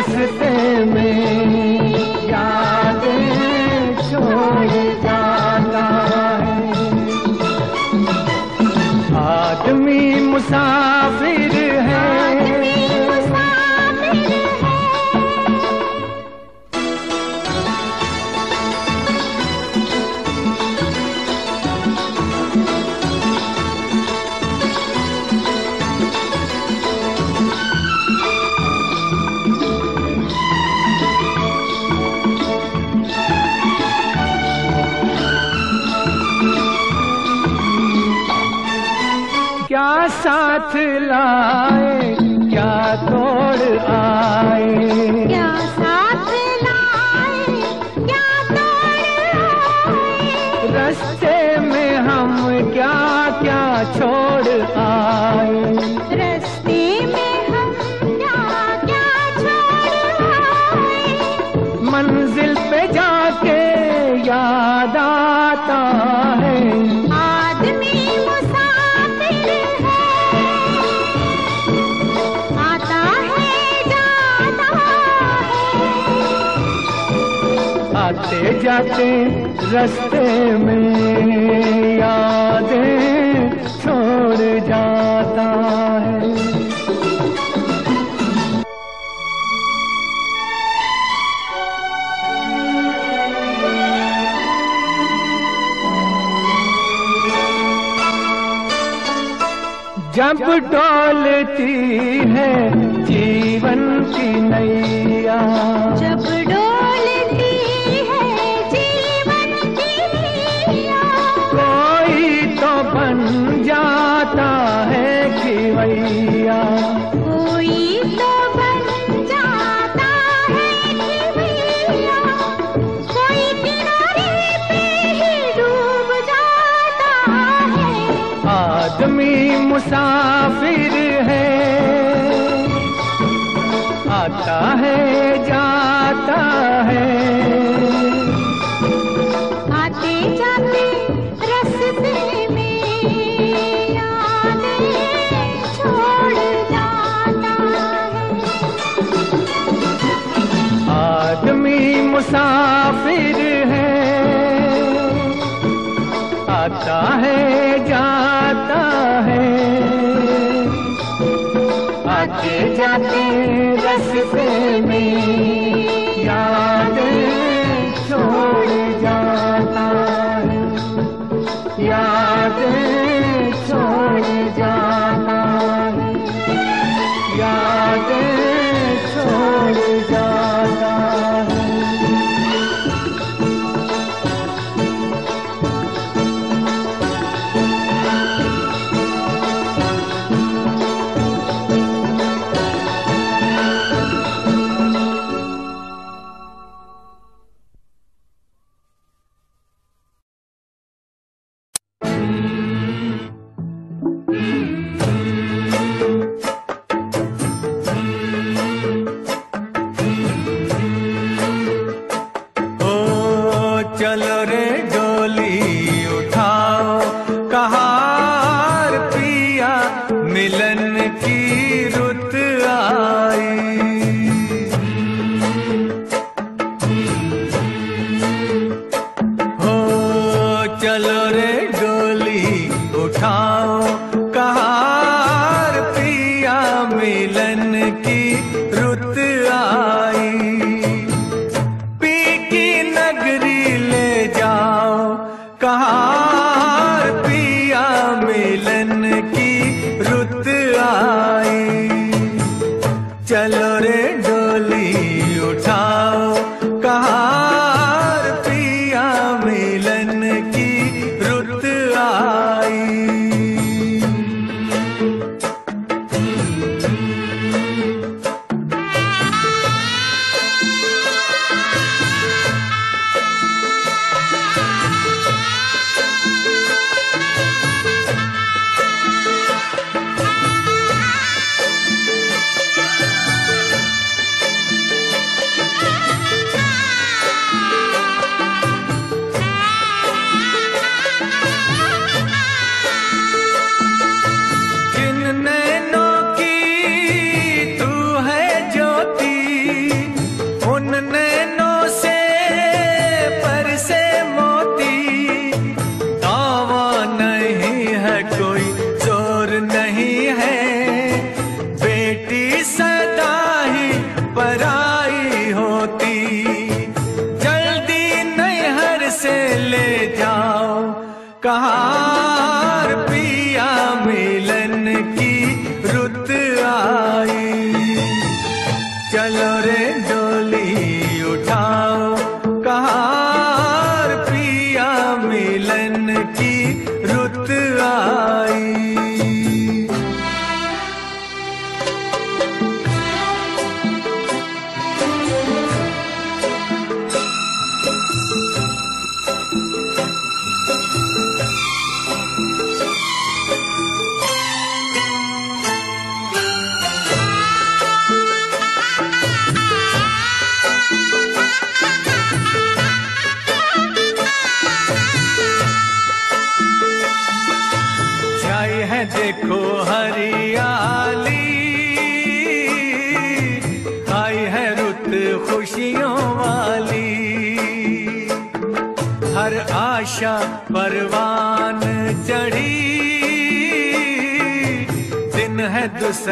ese. हाथ लाए क्या तोड़ आए? जाते रस्ते में यादें छोड़ जाता है। जब डालती है जीवन की नैया। मुसाफिर है। आता है जाता है। आते जाते रस्ते में।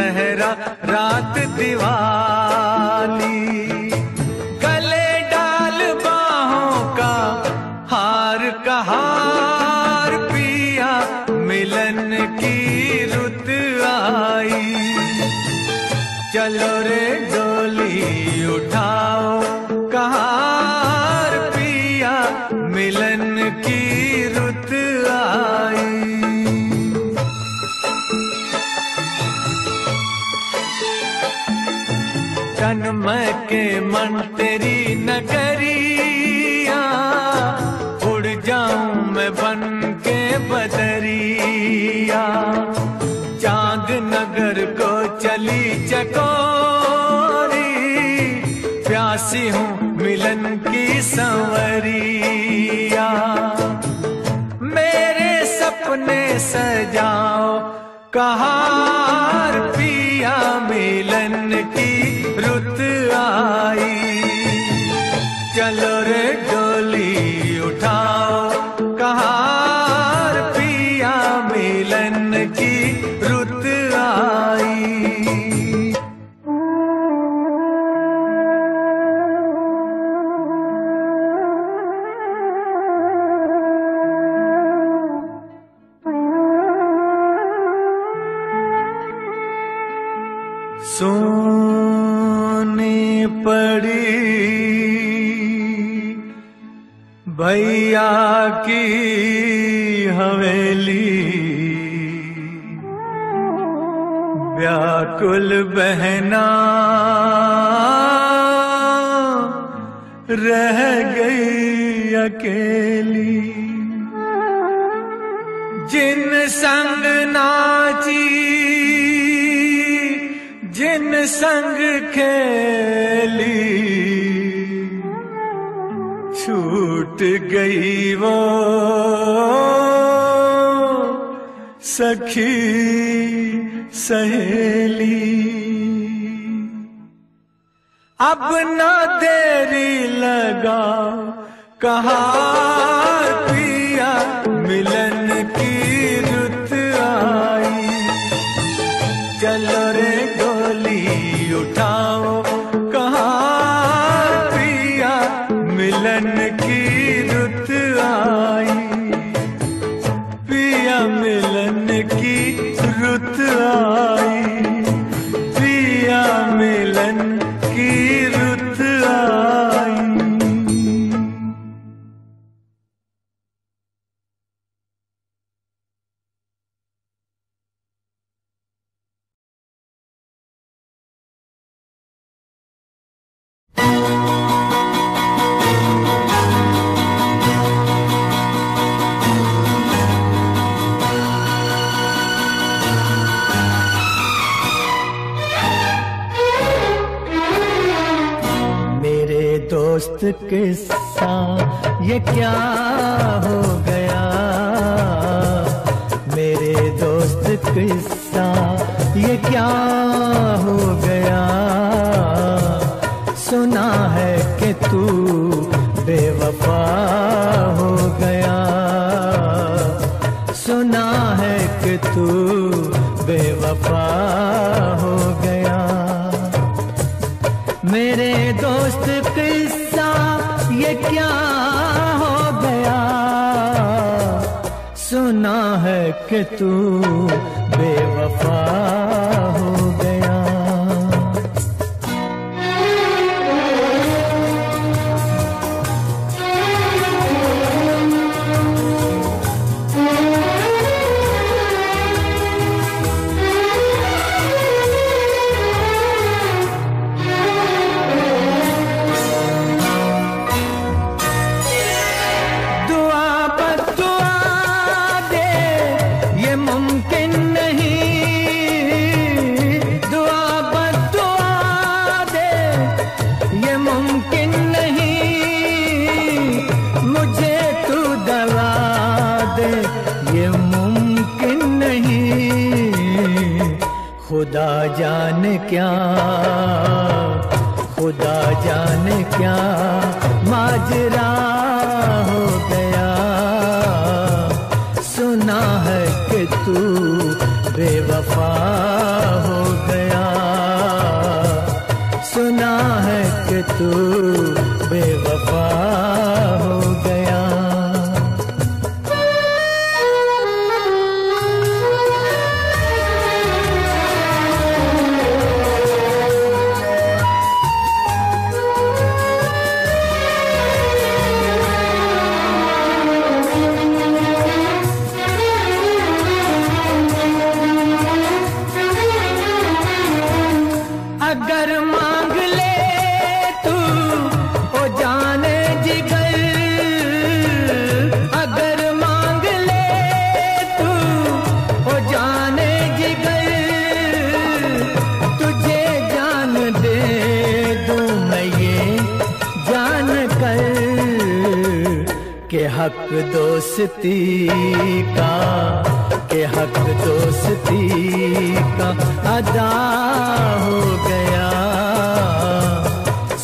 सहरा संवरिया। मेरे सपने सजाओ। कहा पिया मिलन की कहा पिया मिलन की रुत आई। चलो रे डोली उठाओ।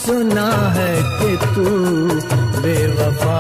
सुना है कि तू बेवफा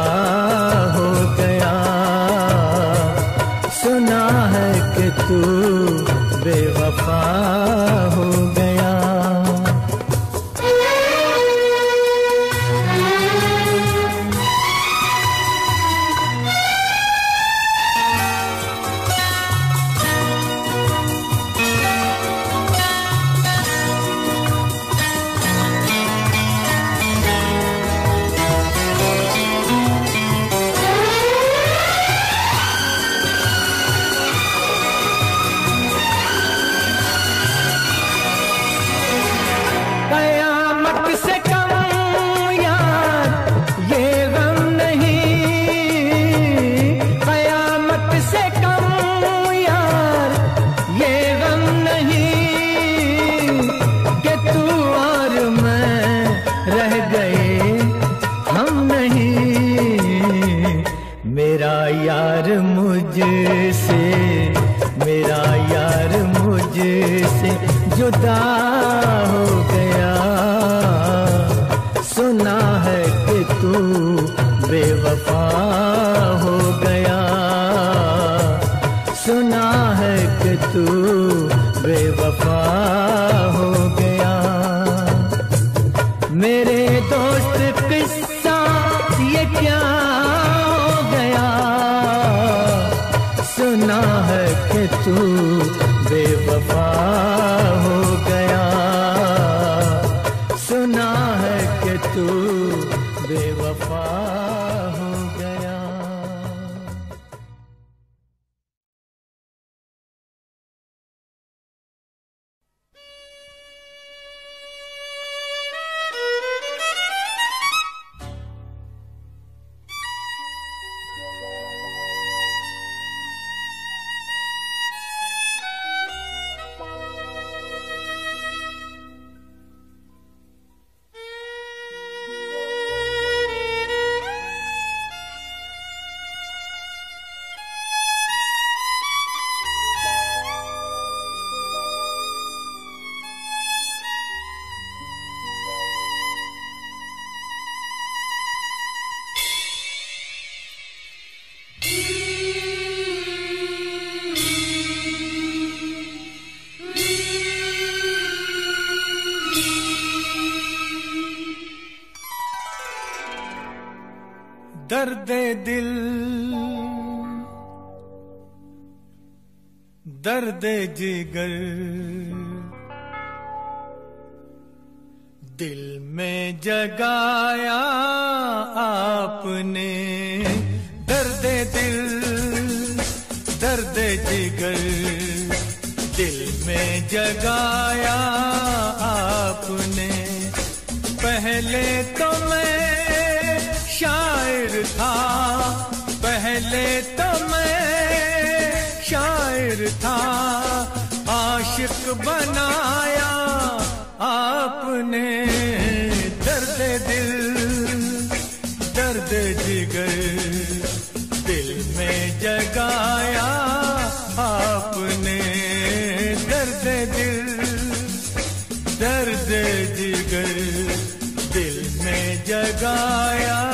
दे जिगर। गए। दिल में जगाया आपने दर्द दिल दर्द जिगर। दिल में जगाया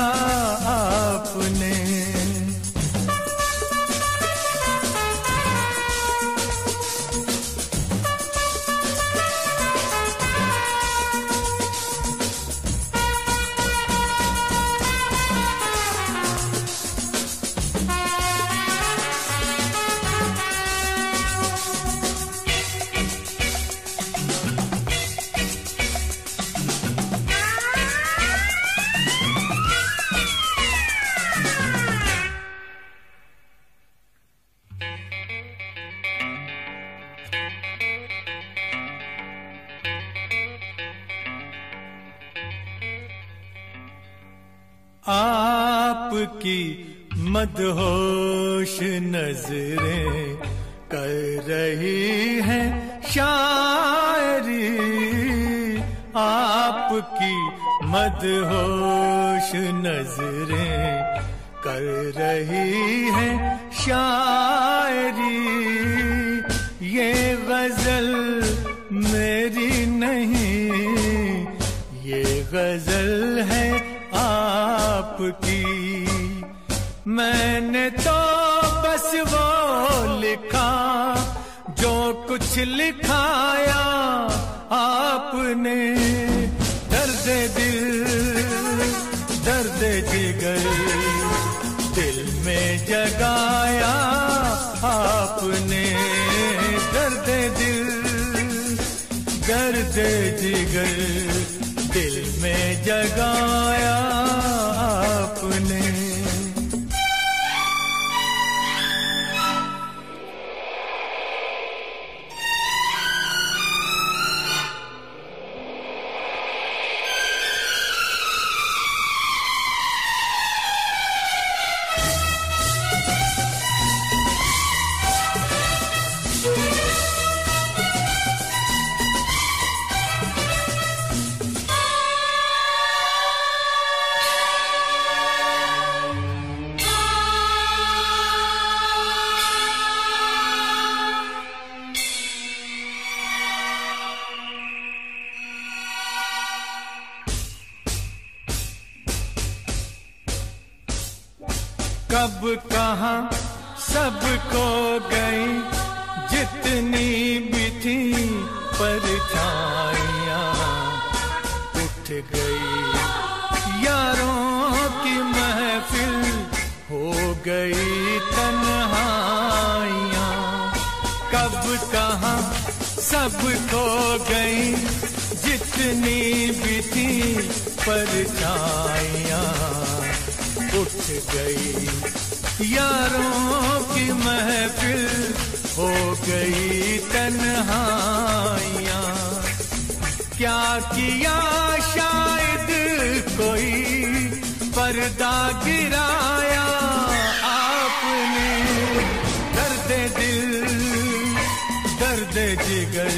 जिगर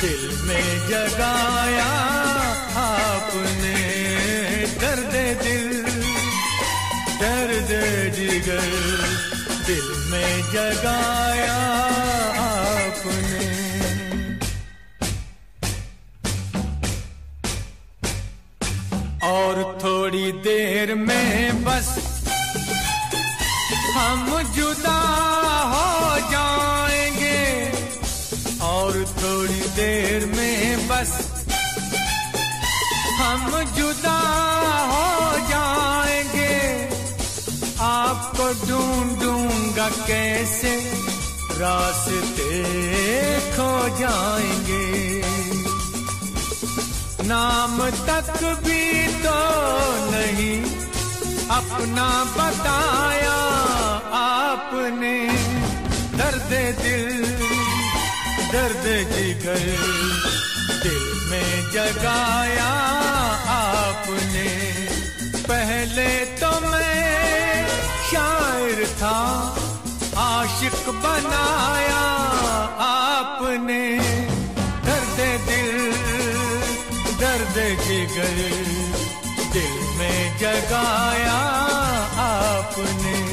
दिल में जगाया, आपने दर्द दिल। दर्द जिगर दिल में जगाया, आपने। और थोड़ी देर में ढूंढूँगा कैसे रास्ते खो जाएँगे? नाम तक भी तो नहीं अपना बताया आपने। दर्द दिल, दर्द जिगर दिल में जगाया आपने। पहले तो मैं शायर था आशिक बनाया आपने दर्द दिल दर्द जिगर दिल में जगाया आपने।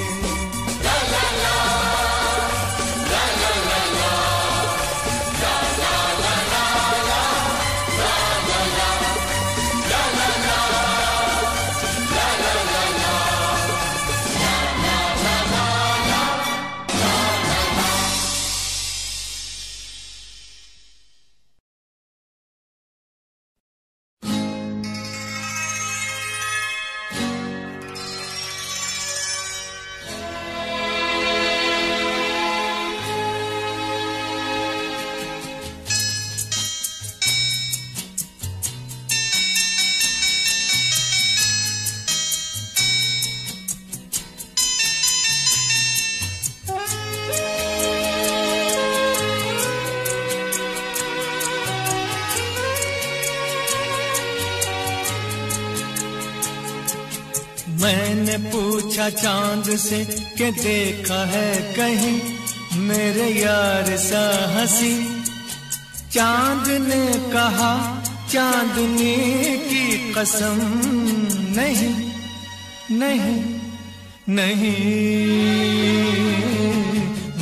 से कि देखा है कहीं मेरे यार सा हँसी। चाँद ने कहा, चांदनी की कसम नहीं नहीं नहीं।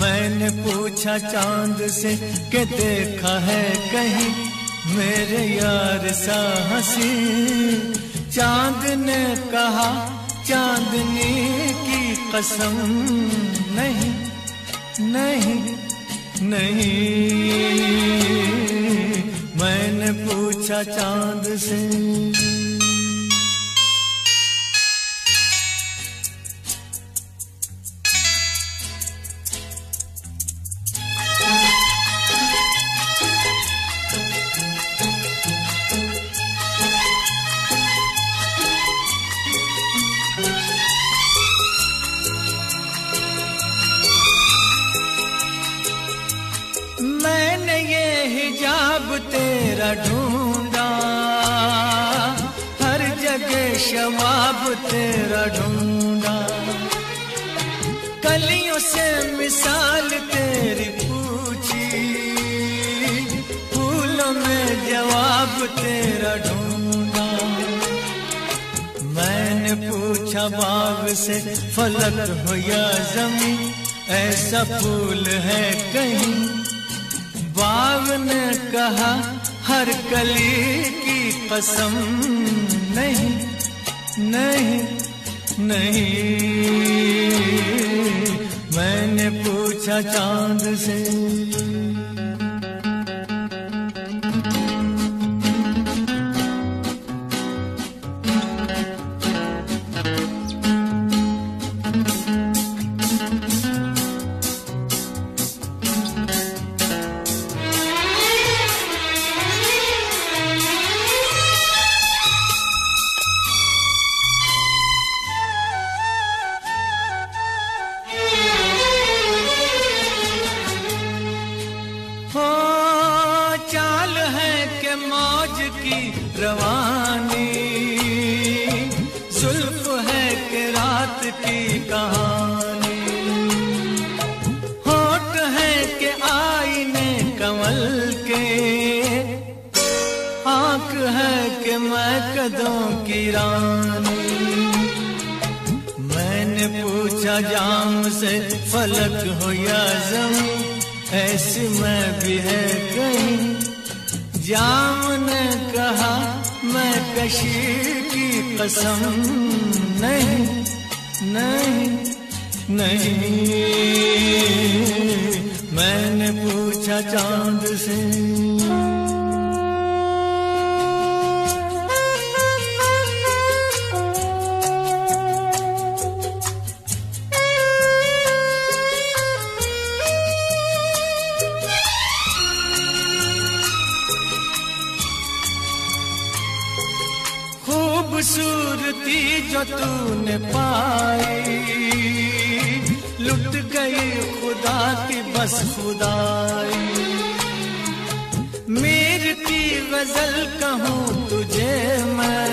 मैंने पूछा, चाँद से कि देखा है कहीं मेरे यार सा हँसी। चाँद ने कहा, चांदनी की कसम नहीं नहीं नहीं। मैंने पूछा चाँद से मैंने ये हिजाब तेरा ढूंढा। हर जगह शवाब तेरा ढूंढा। कलियों से मिसाल तेरी पूछी। फूलों में जवाब तेरा ढूंढा। मैंने पूछा, बाग से फलक हो या जमी ऐसा फूल है कहीं? बाग ने कहा हर कली की कसम नहीं नहीं नहीं। मैंने पूछा चाँद से मैं की कसम नहीं नहीं नहीं। मैंने पूछा चाँद से खूबसूरती जो तूने पाई। लुट गई खुदा की बस खुदाई। मीर की गज़ल कहूँ तुझे मैं,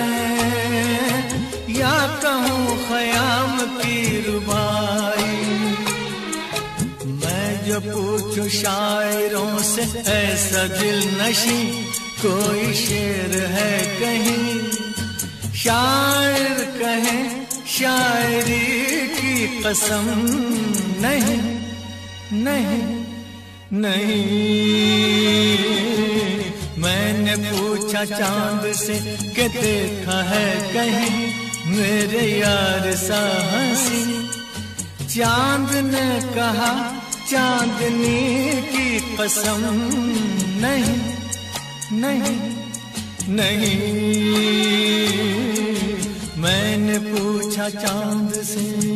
या कहूँ खयाम की रुबाई। मैं जो पूछूँ शायरों से, ऐसा दिल नशी, कोई शेर है कहीं। शायर कहे, शायरी की कसम नहीं नहीं नहीं। मैंने पूछा, चाँद से कि देखा है कहीं? मेरे यार सा हँसी चाँद ने कहा, चांदनी की कसम नहीं नहीं नहीं। पूछा चाँद से।